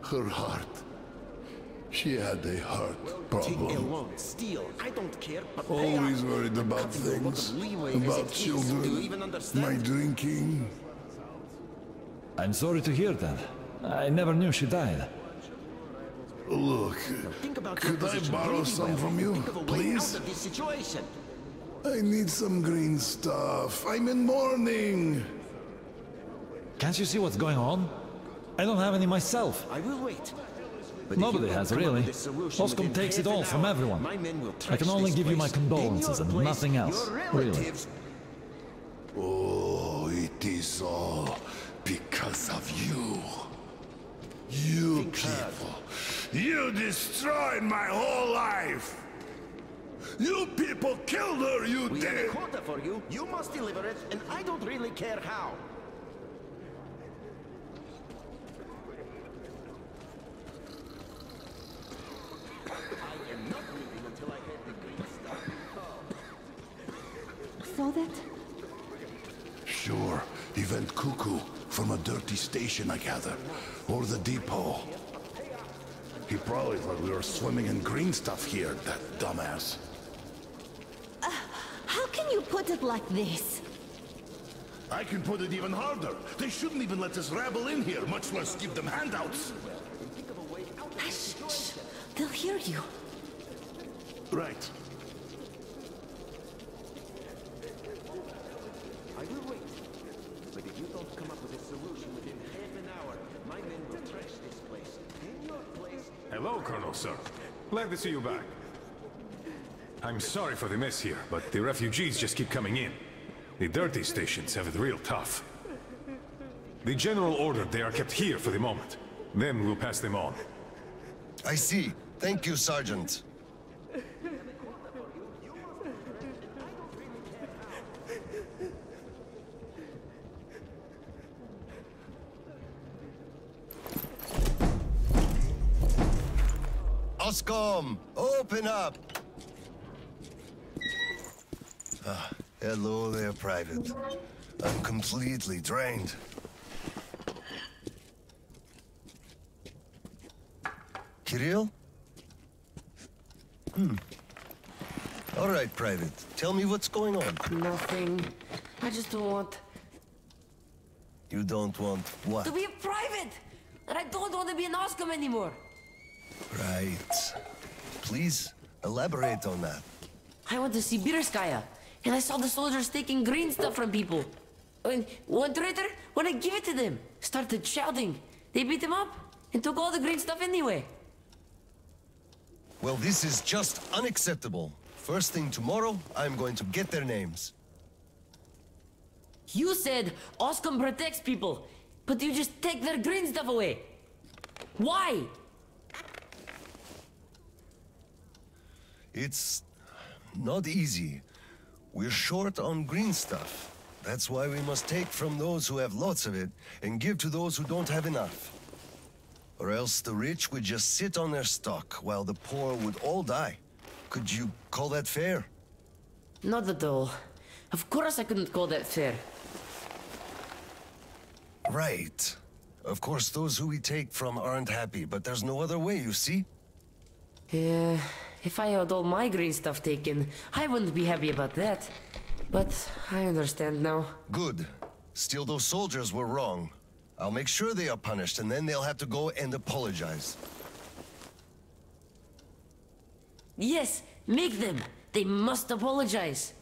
Speaker 5: Her heart. She had a heart
Speaker 12: Take a
Speaker 5: problem.
Speaker 12: steal, I don't care, but
Speaker 5: Always worried about
Speaker 12: Cutting a lot
Speaker 5: things.
Speaker 12: of leeway as
Speaker 5: About
Speaker 12: it is. Do you
Speaker 5: children.
Speaker 12: even
Speaker 5: My drinking.
Speaker 21: I'm sorry to hear that. I never knew she died.
Speaker 5: Look,
Speaker 12: Think about
Speaker 5: could I borrow
Speaker 12: really
Speaker 5: some
Speaker 12: well.
Speaker 5: from you,
Speaker 12: Think of a way
Speaker 5: please?
Speaker 12: out of this situation.
Speaker 5: I need some green stuff. I'm in mourning.
Speaker 21: Can't you see what's going on? I don't have any myself.
Speaker 12: I will wait. But
Speaker 21: Nobody
Speaker 12: you
Speaker 21: has, really.
Speaker 12: with
Speaker 21: Oscom takes it all from
Speaker 12: hour,
Speaker 21: everyone.
Speaker 12: my men will
Speaker 21: I can only give you my condolences
Speaker 12: your
Speaker 21: and nothing else, really.
Speaker 5: Oh, it is all because of you. You people. You destroyed my whole life. You people killed her, you
Speaker 12: We have a
Speaker 5: did.
Speaker 12: quota for you. You must deliver it, and I don't really care how. I am not leaving until I have the green stuff.
Speaker 2: Saw that?
Speaker 5: Sure, he went cuckoo from a dirty station, I gather. Or the depot. He probably thought we were swimming in green stuff here, that dumbass.
Speaker 2: Uh, how can you put it like this?
Speaker 5: I can put it even harder. They shouldn't even let this rabble in here, much less give them handouts.
Speaker 2: Shh, shh. They'll hear you.
Speaker 5: Right.
Speaker 12: I will wait. But if you don't come up with a solution within half an hour, my men will trash this place. In your place,
Speaker 15: Hello, Colonel, sir. Glad to see you back. I'm sorry for the mess here, but the refugees just keep coming in. The dirty stations have it real tough. The general ordered they are kept here for the moment. Then we'll pass them on.
Speaker 6: I see. Thank you, Sergeant. Oscom, open up! Ah, hello there, Private. I'm completely drained. Kirill? Hmm. All right, Private. Tell me what's going on.
Speaker 3: Nothing. I just don't want
Speaker 6: You don't want what?
Speaker 3: to be a private! And I don't want to be an Oscom anymore!
Speaker 6: Right. Please, elaborate on that.
Speaker 3: I went to Sibirskaya, and I saw the soldiers taking green stuff from people. And one traitor, when I give it to them, started shouting. They beat him up and took all the green stuff anyway.
Speaker 6: Well, this is just unacceptable. First thing tomorrow, I'm going to get their names.
Speaker 3: You said Oscom protects people, but you just take their green stuff away. Why?
Speaker 6: It's not easy. We're short on green stuff. That's why we must take from those who have lots of it and give to those who don't have enough. Or else the rich would just sit on their stock while the poor would all die. Could you call that fair?
Speaker 3: Not at all. Of course I couldn't call that fair.
Speaker 6: Right. Of course, those who we take from aren't happy, but there's no other way, you see?
Speaker 3: Yeah, if I had all my green stuff taken, I wouldn't be happy about that. But I understand now.
Speaker 6: Good. Still, those soldiers were wrong. I'll make sure they are punished, and then they'll have to go and apologize.
Speaker 3: Yes, make them. They must apologize.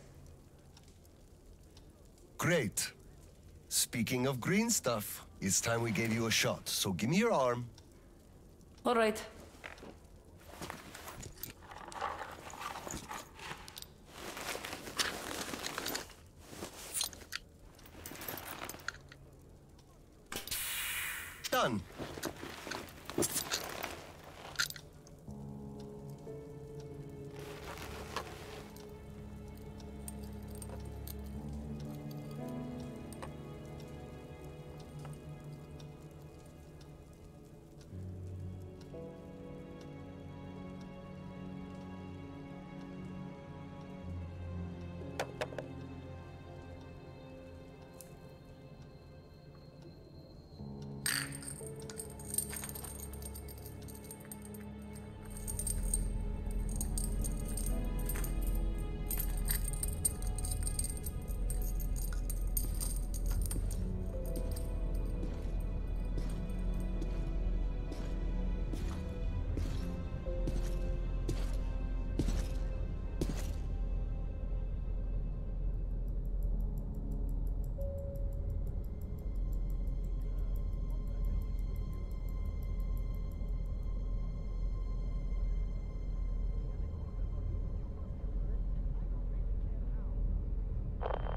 Speaker 6: Great. Speaking of green stuff, it's time we gave you a shot, so give me your arm.
Speaker 3: All right.
Speaker 6: Done.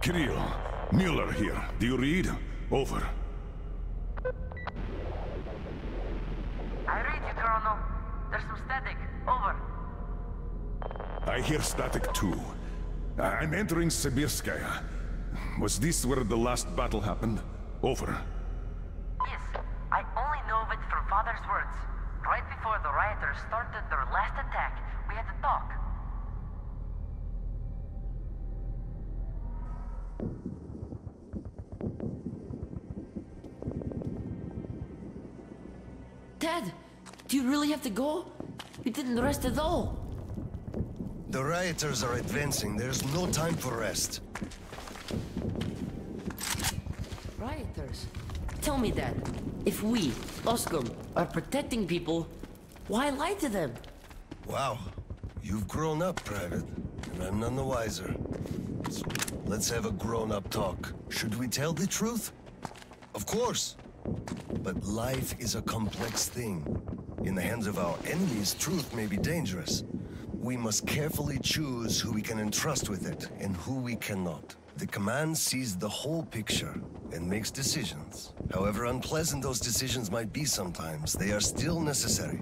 Speaker 1: Kirill, Miller here. Do you read? Over.
Speaker 3: I read you, Colonel. There's some static. Over.
Speaker 1: I hear static too. I'm entering Sibirskaya. Was this where the last battle happened? Over.
Speaker 3: Rest at all.
Speaker 6: The rioters are advancing. There's no time for rest.
Speaker 3: Rioters? Tell me that. If we, Oscom, are protecting people, why lie to them?
Speaker 6: Wow. You've grown up, Private. And I'm none the wiser. So let's have a grown-up talk. Should we tell the truth? Of course. But life is a complex thing. In the hands of our enemies, truth may be dangerous. We must carefully choose who we can entrust with it and who we cannot. The command sees the whole picture and makes decisions. However unpleasant those decisions might be sometimes, they are still necessary.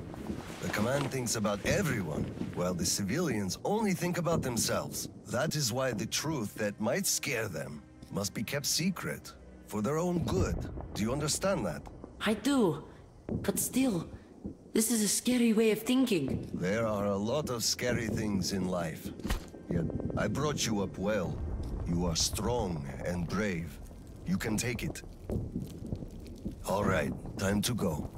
Speaker 6: The command thinks about everyone, while the civilians only think about themselves. That is why the truth that might scare them must be kept secret, for their own good. Do you understand that?
Speaker 3: I do. But still, this is a scary way of thinking.
Speaker 6: There are a lot of scary things in life. Yet, I brought you up well. You are strong and brave. You can take it. All right, time to go.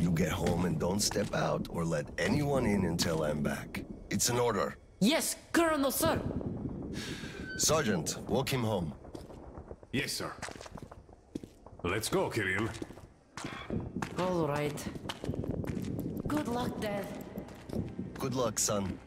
Speaker 6: You get home and don't step out or let anyone in until I'm back. It's an order.
Speaker 3: Yes, Colonel, sir.
Speaker 6: Sergeant, walk him home.
Speaker 15: Yes, sir. Let's go, Kirill.
Speaker 3: All right. Good luck, Dad.
Speaker 6: Good luck, son.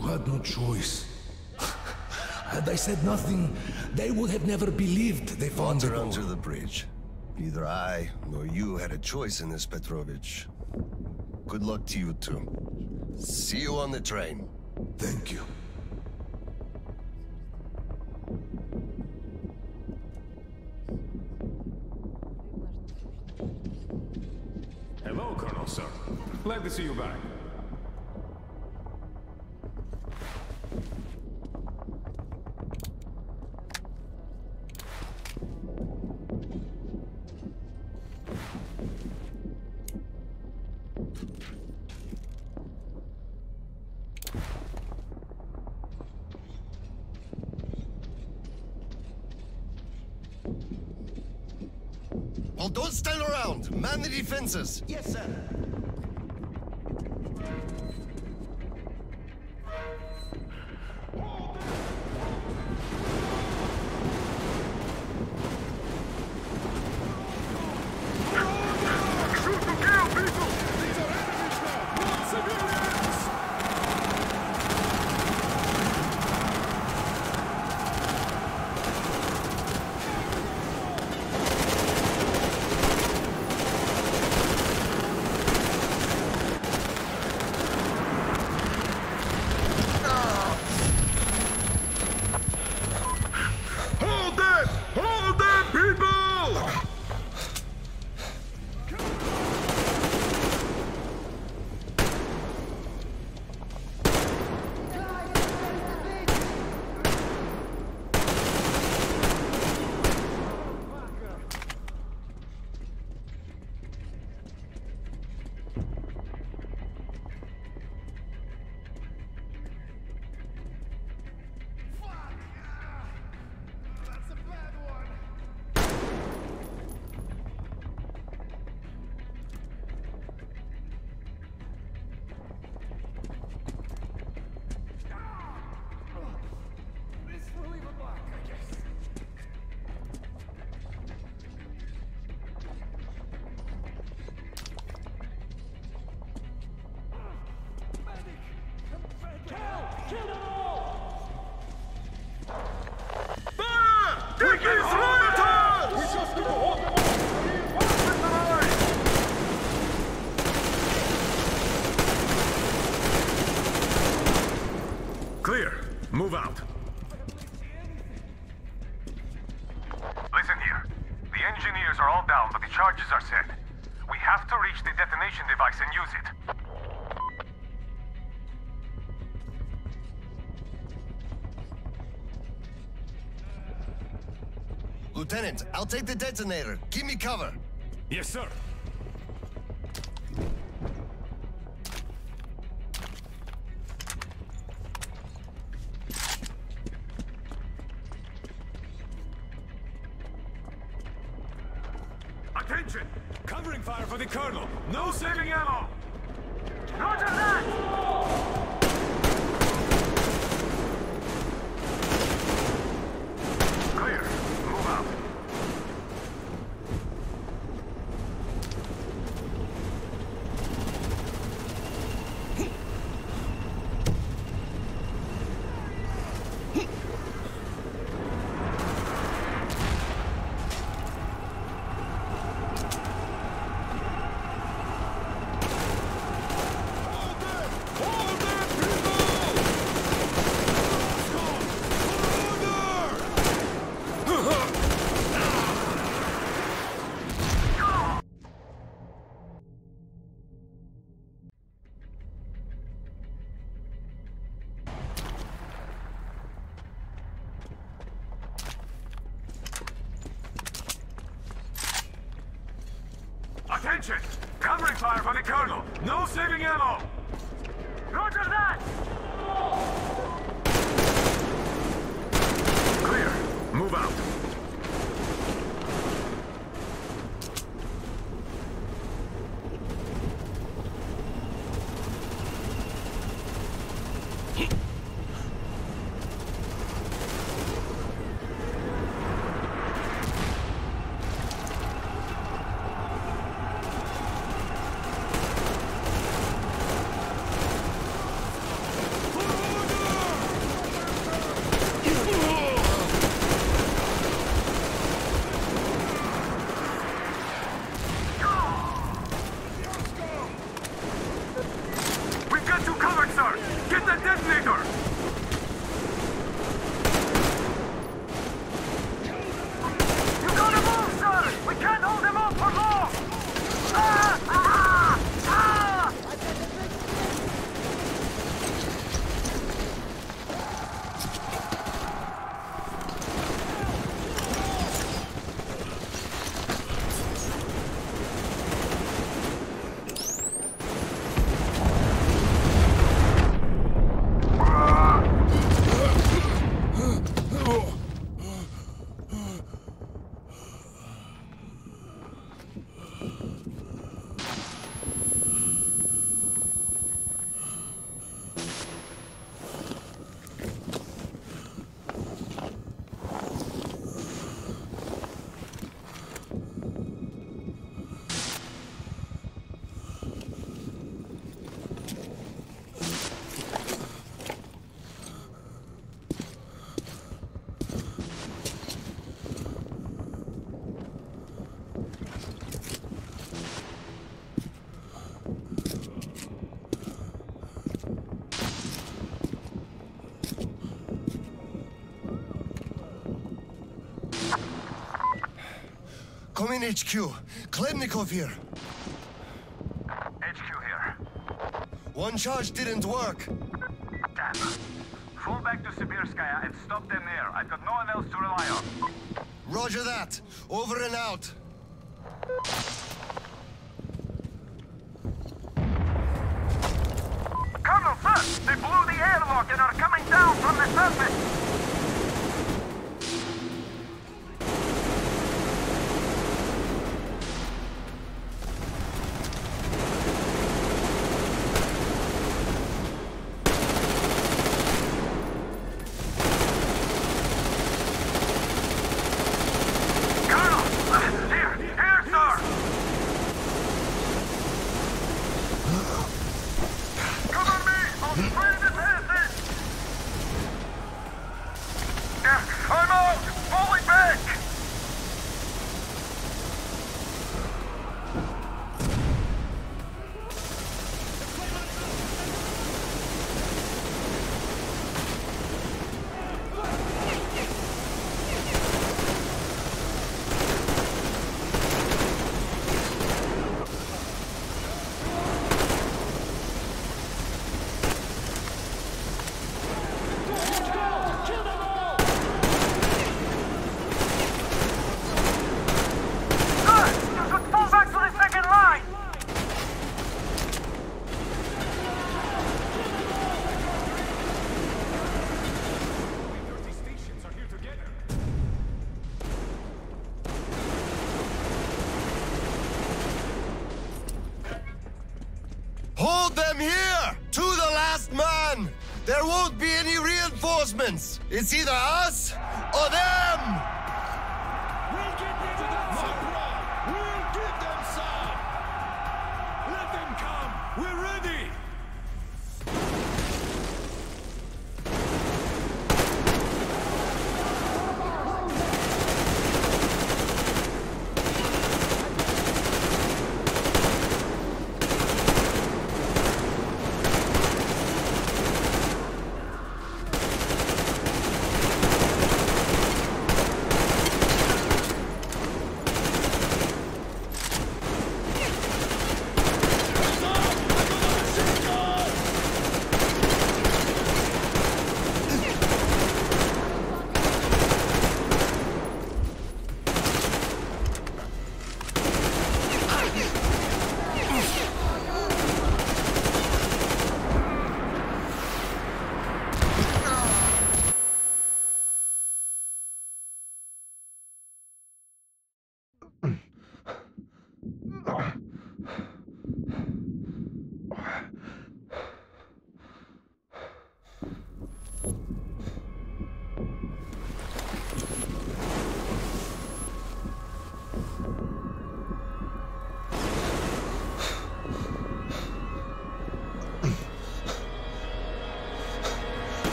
Speaker 5: You had no choice. Had I said nothing, they would have never believed they found the
Speaker 6: Water
Speaker 5: gold.
Speaker 6: under the bridge. Neither I nor you had a choice in this, Petrovich. Good luck to you two. See you on the train.
Speaker 5: Thank you.
Speaker 15: Hello, Colonel, sir. Glad to see you back.
Speaker 6: Defenses.
Speaker 12: Yes, sir.
Speaker 6: Lieutenant, I'll take the detonator. Give me cover.
Speaker 1: Yes, sir. Attention! Covering fire for the Colonel! No saving ammo! Roger that!
Speaker 13: Clear. Move out.
Speaker 6: In, HQ. Khlebnikov here.
Speaker 13: HQ here.
Speaker 6: One charge didn't work.
Speaker 13: Damn. Fall back to Sibirskaya and stop them there. I've got no one else to rely on.
Speaker 6: Roger that. Over and out. It's either us or them!
Speaker 1: We'll get them that! We'll give them some! Let them come! We're ready!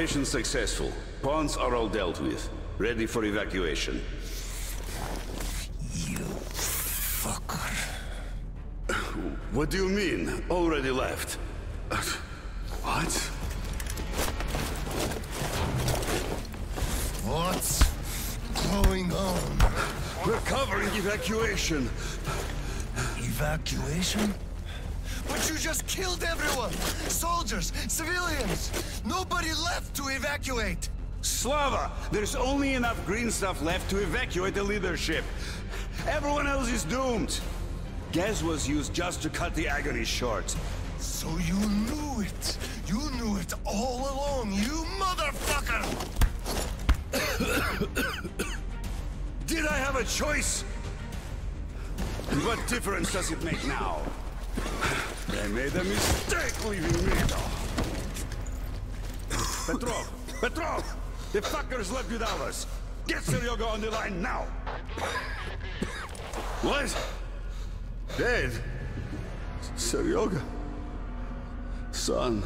Speaker 13: Operation successful. Pawns are all dealt with. Ready for evacuation.
Speaker 6: You fucker.
Speaker 13: What do you mean? Already left? What?
Speaker 6: What's going on?
Speaker 13: We're covering evacuation.
Speaker 6: Evacuation? But you just killed everyone! Soldiers, civilians! Nobody left evacuate!
Speaker 13: Slava, there's only enough green stuff left to evacuate the leadership. Everyone else is doomed. Gas was used just to cut the agony short.
Speaker 6: So you knew it! You knew it all along, you motherfucker!
Speaker 13: Did I have a choice? What difference does it make now? They made a mistake leaving me. Petrov! Petrov! The fuckers left without us! Get Seryoga on the line now! What? Dead? Seryoga? Son?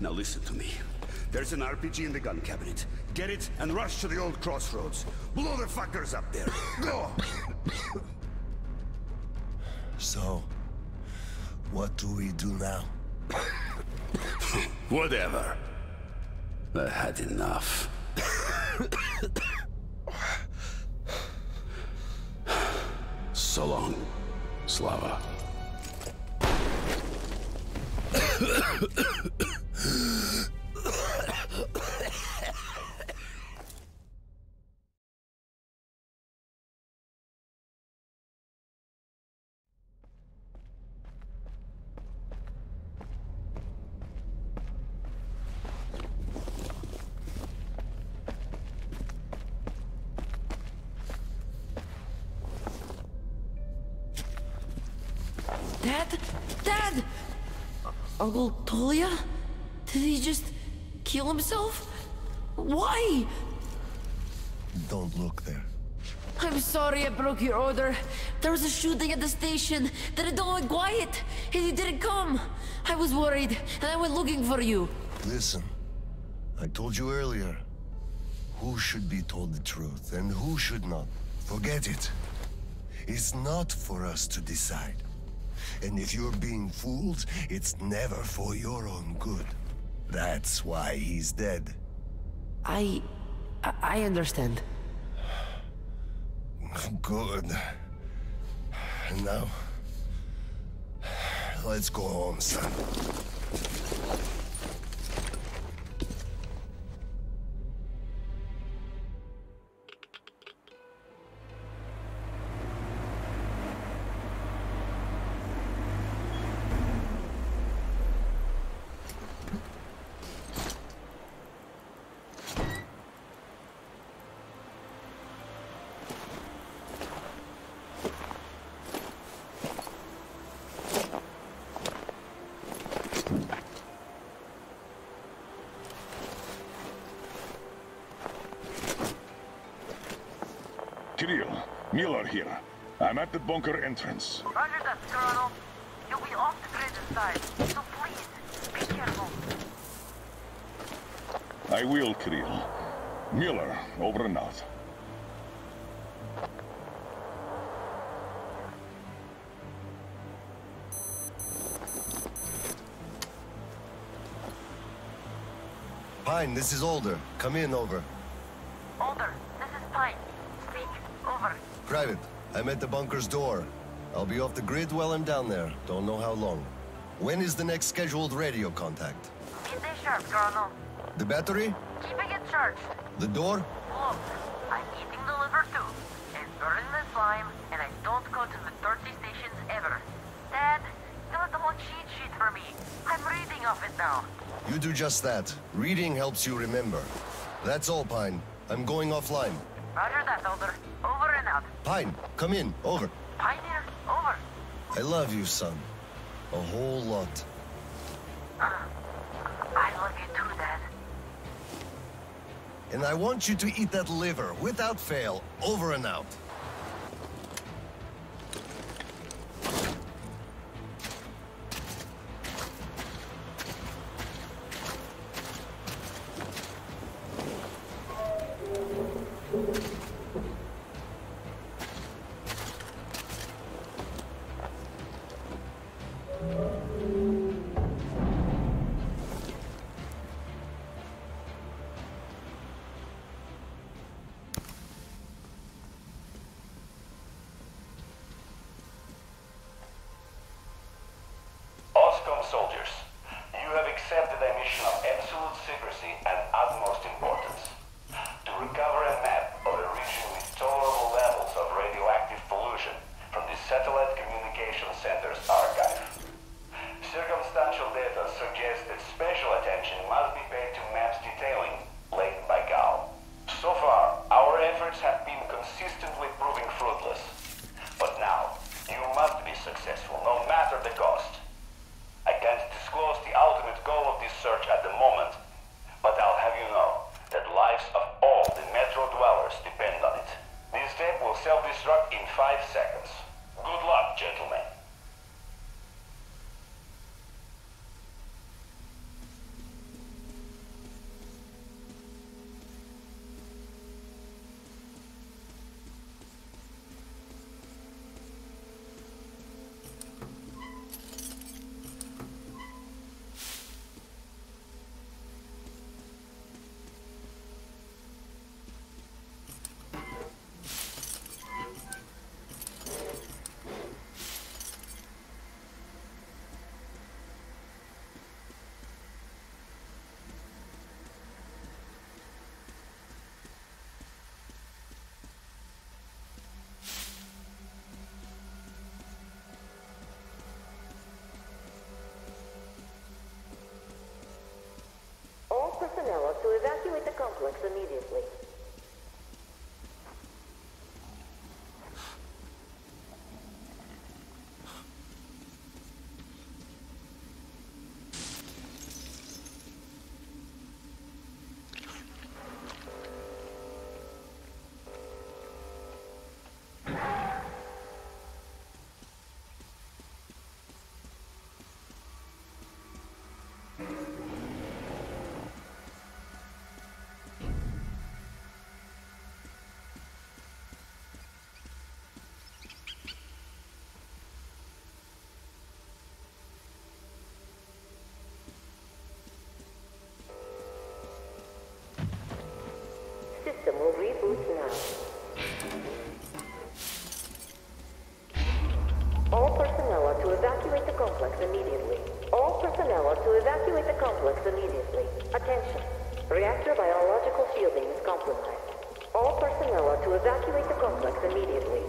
Speaker 13: Now listen to me. There's an RPG in the gun cabinet. Get it and rush to the old crossroads. Blow the fuckers up there. Go!
Speaker 6: So, what do we do now?
Speaker 13: Whatever. I had enough. so long, Slava.
Speaker 6: Broke your order. There was a shooting at the station. Then it all went quiet, and you didn't come. I was worried, and I went looking for you.
Speaker 13: Listen, I told you earlier. Who should be told the truth and who should not? Forget it. It's not for us to decide. And if you're being fooled, it's never for your own good. That's why he's dead.
Speaker 6: I... I, I understand.
Speaker 13: Good. And now... Let's go home, son.
Speaker 1: Here. I'm at the bunker entrance.
Speaker 3: Roger that, Colonel. You'll be off the grid inside, so please, be careful.
Speaker 1: I will, Kirill. Miller, over and out.
Speaker 13: Pine, this is Older. Come in, over.
Speaker 3: Older, this is Pine. Speak. Over.
Speaker 13: Private, I'm at the bunker's door. I'll be off the grid while I'm down there. Don't know how long. When is the next scheduled radio contact?
Speaker 3: Midday sharp, Colonel.
Speaker 13: The battery?
Speaker 3: Keeping it charged.
Speaker 13: The door?
Speaker 3: Look, I'm eating the liver too. And burning the slime, and I don't go to the dirty stations ever. Dad, fill out the whole cheat sheet for me. I'm reading off it now.
Speaker 13: You do just that. Reading helps you remember. That's all, Pine. I'm going offline. Pine, come in. Over.
Speaker 3: Pioneer, over.
Speaker 13: I love you, son. A whole lot.
Speaker 3: Uh, I love you too, Dad.
Speaker 13: And I want you to eat that liver without fail. Over and out.
Speaker 20: complex immediately. reboot now. All personnel are to evacuate the complex immediately. All personnel are to evacuate the complex immediately. Attention. Reactor biological shielding is compromised. All personnel are to evacuate the complex immediately.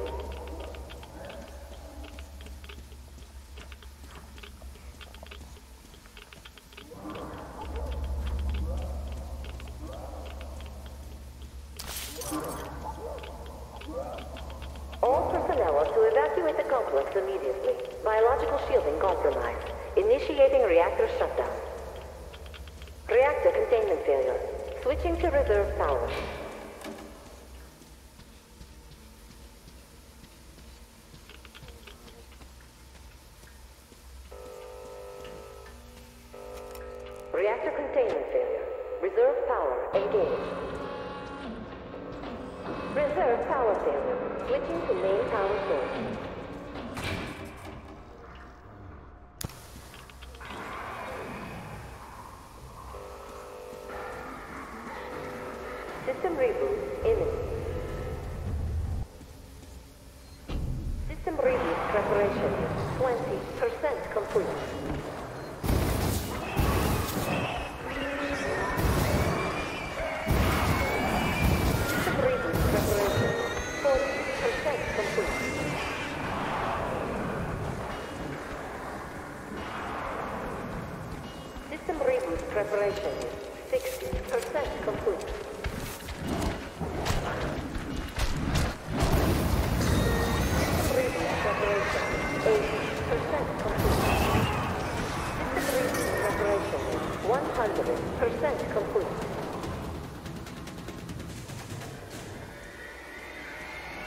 Speaker 20: situation.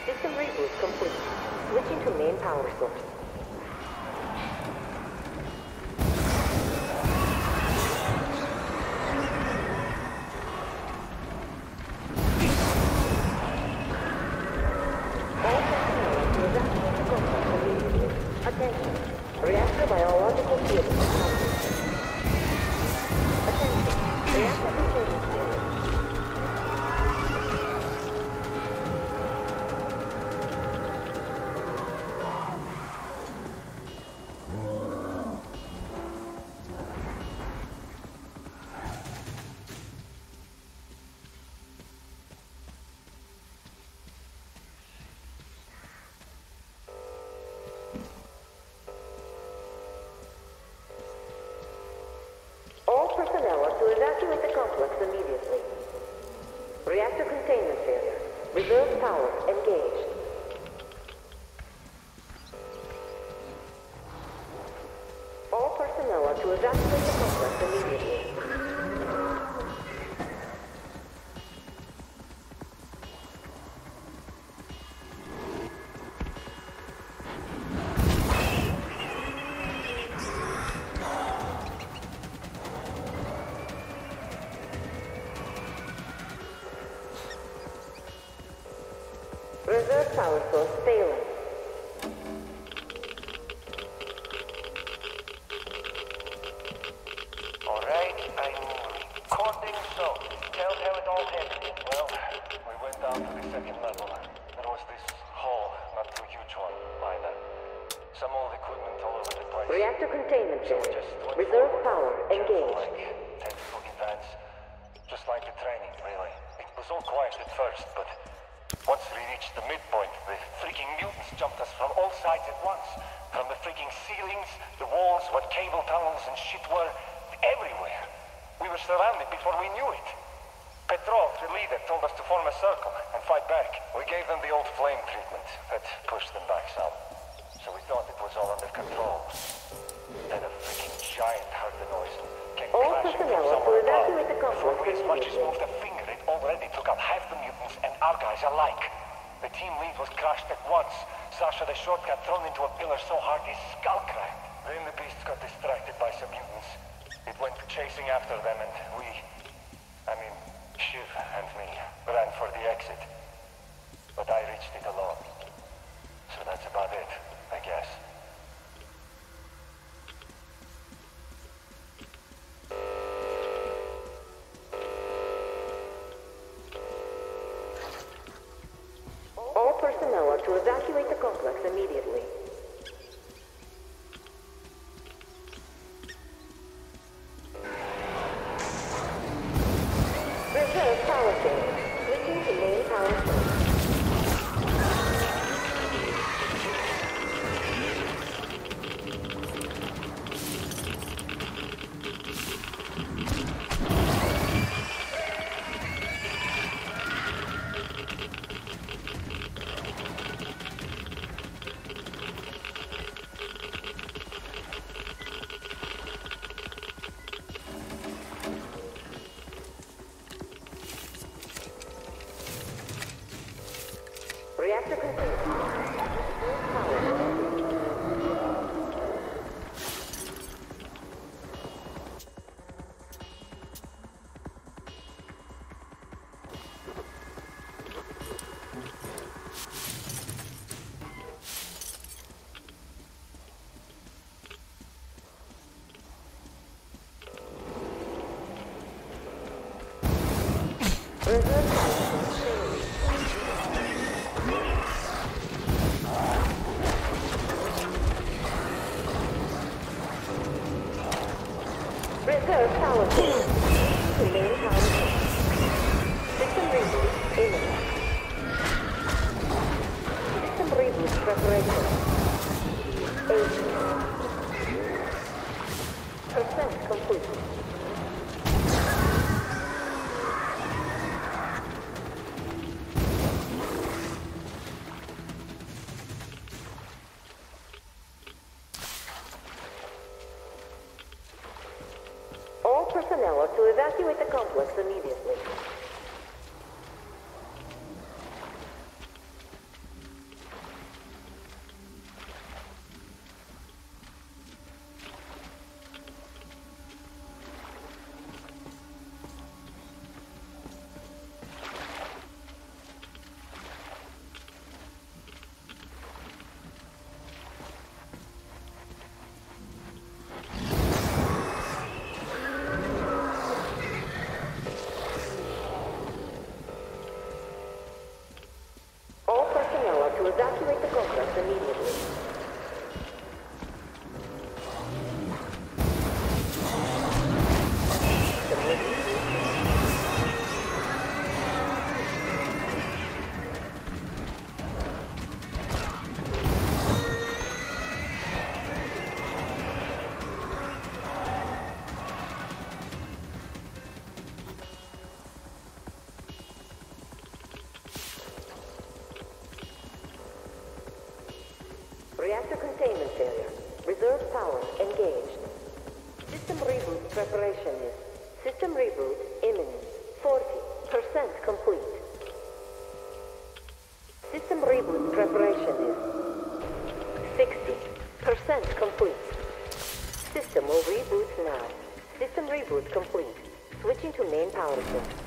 Speaker 20: System reboot complete. Switching to main power source. Reactor containment failure. Reserve power engaged.
Speaker 4: shot got thrown into a pillar so hard his skull cracked. Then the beast got distracted by some mutants. It went chasing after them
Speaker 20: เกิดข่ Will reboots now. System reboot complete. Switching to main power source.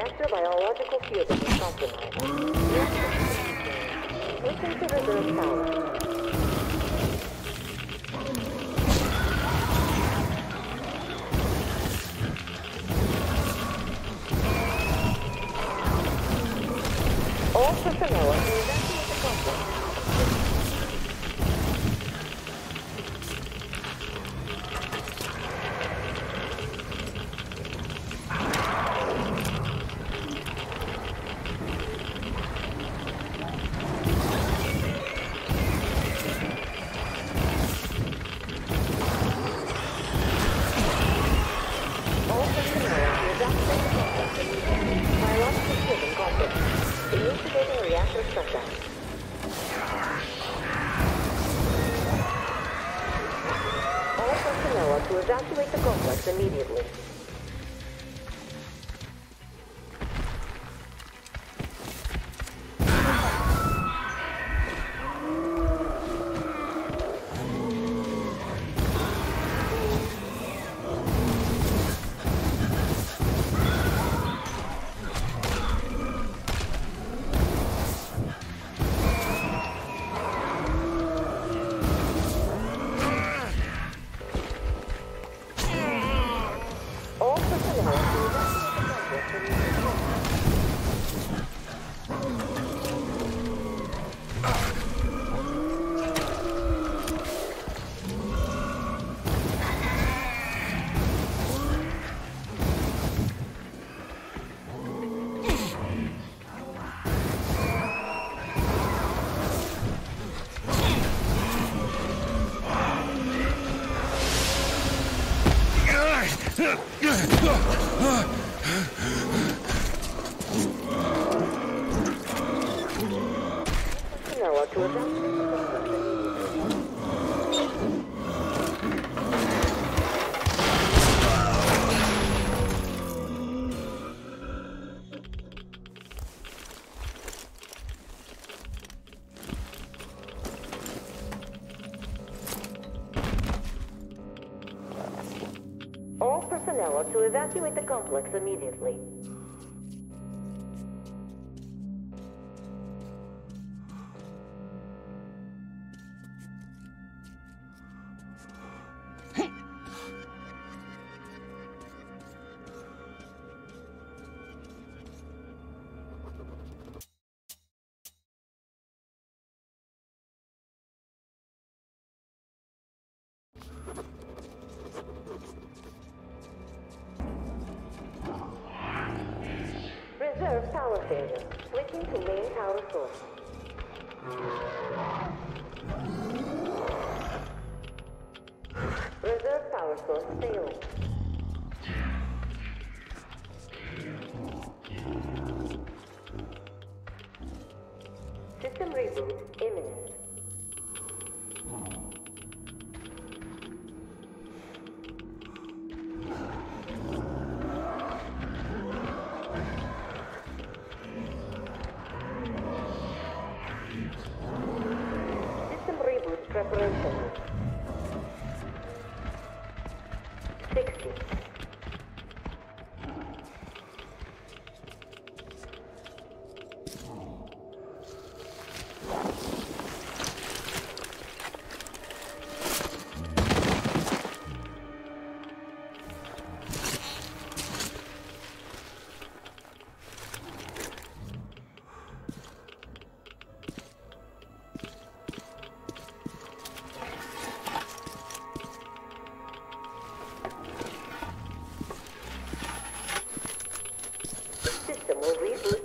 Speaker 20: Astrobiological field is compromised. Reserve power. All personnel complexamine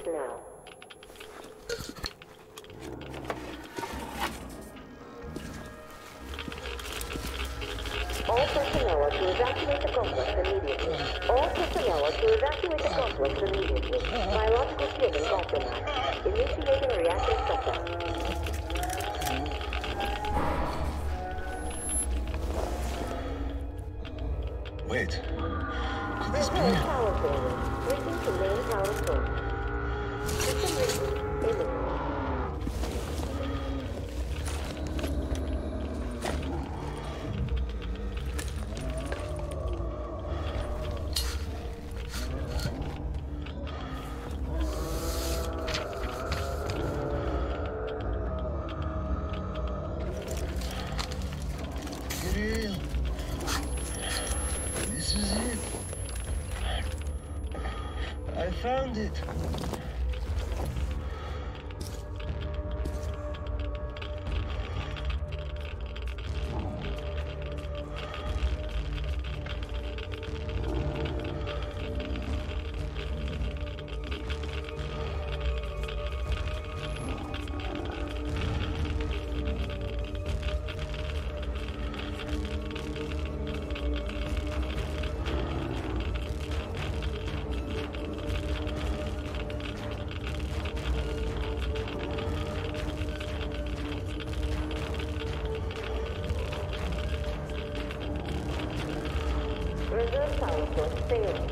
Speaker 20: now. All personnel are to evacuate the complex immediately. All personnel are to evacuate the complex immediately. Biological shielding compromised. Initiating reactor shutdown.
Speaker 6: Wait. Could this be?
Speaker 20: Power failure. Breaking to main power source. Transport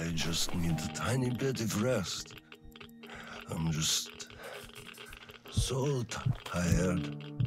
Speaker 6: I just need a tiny bit of rest. I'm just so tired.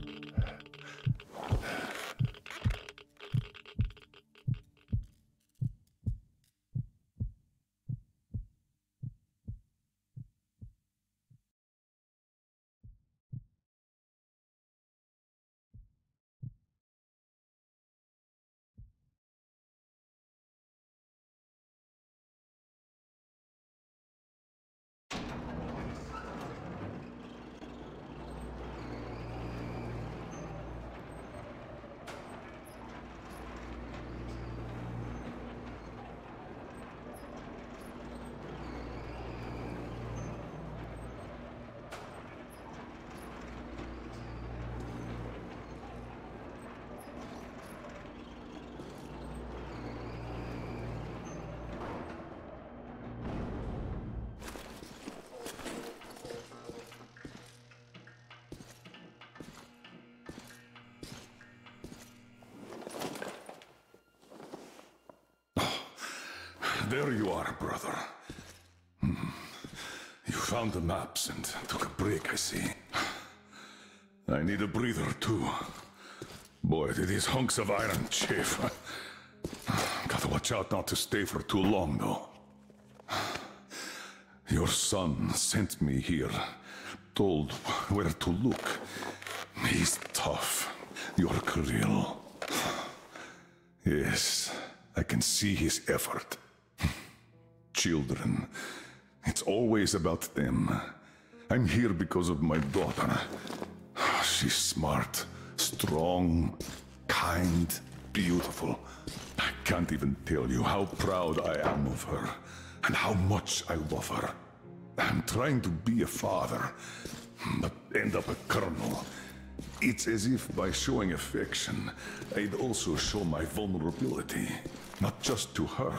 Speaker 1: Brother. Hmm. You found the maps and took a break, I see. I need a breather, too. Boy, do these hunks of iron chafe. Gotta watch out not to stay for too long, though. Your son sent me here, told where to look. He's tough, your Kirill. Yes, I can see his effort. Children, it's always about them. I'm here because of my daughter. She's smart, strong, kind, beautiful. I can't even tell you how proud I am of her and how much I love her. I'm trying to be a father, but end up a colonel. It's as if by showing affection, I'd also show my vulnerability. Not just to her,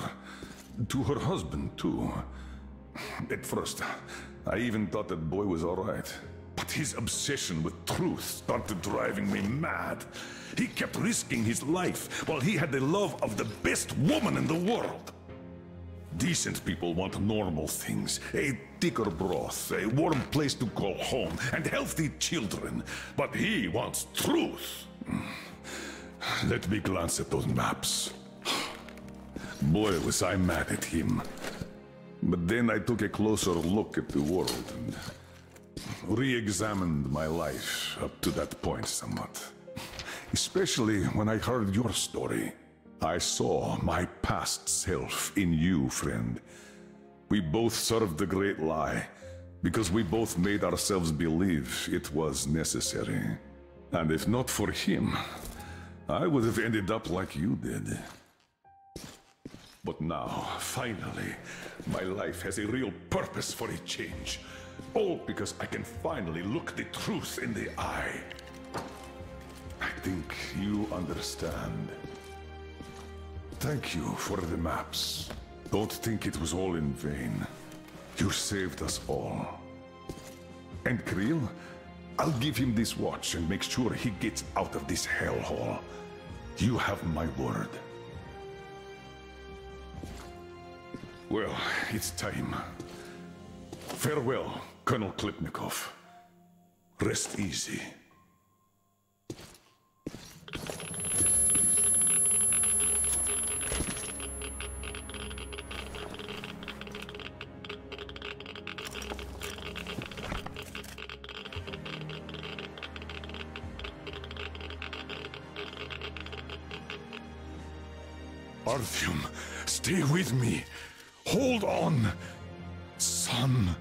Speaker 1: to her husband too. At first, I even thought that boy was alright. But his obsession with truth started driving me mad. He kept risking his life while he had the love of the best woman in the world. Decent people want normal things. A thicker broth, a warm place to call home, and healthy children. But he wants truth. Let me glance at those maps. Boy, was I mad at him. But then I took a closer look at the world and re-examined my life up to that point somewhat. Especially when I heard your story. I saw my past self in you, friend. We both served the great lie because we both made ourselves believe it was necessary. And if not for him, I would have ended up like you did. But now, finally, my life has a real purpose for a change. All because I can finally look the truth in the eye. I think you understand. Thank you for the maps. Don't think it was all in vain. You saved us all. And Kirill, I'll give him this watch and make sure he gets out of this hellhole. You have my word. Well, it's time. Farewell, Colonel Khlebnikov. Rest easy. Artyom, stay with me. Hold on. Son.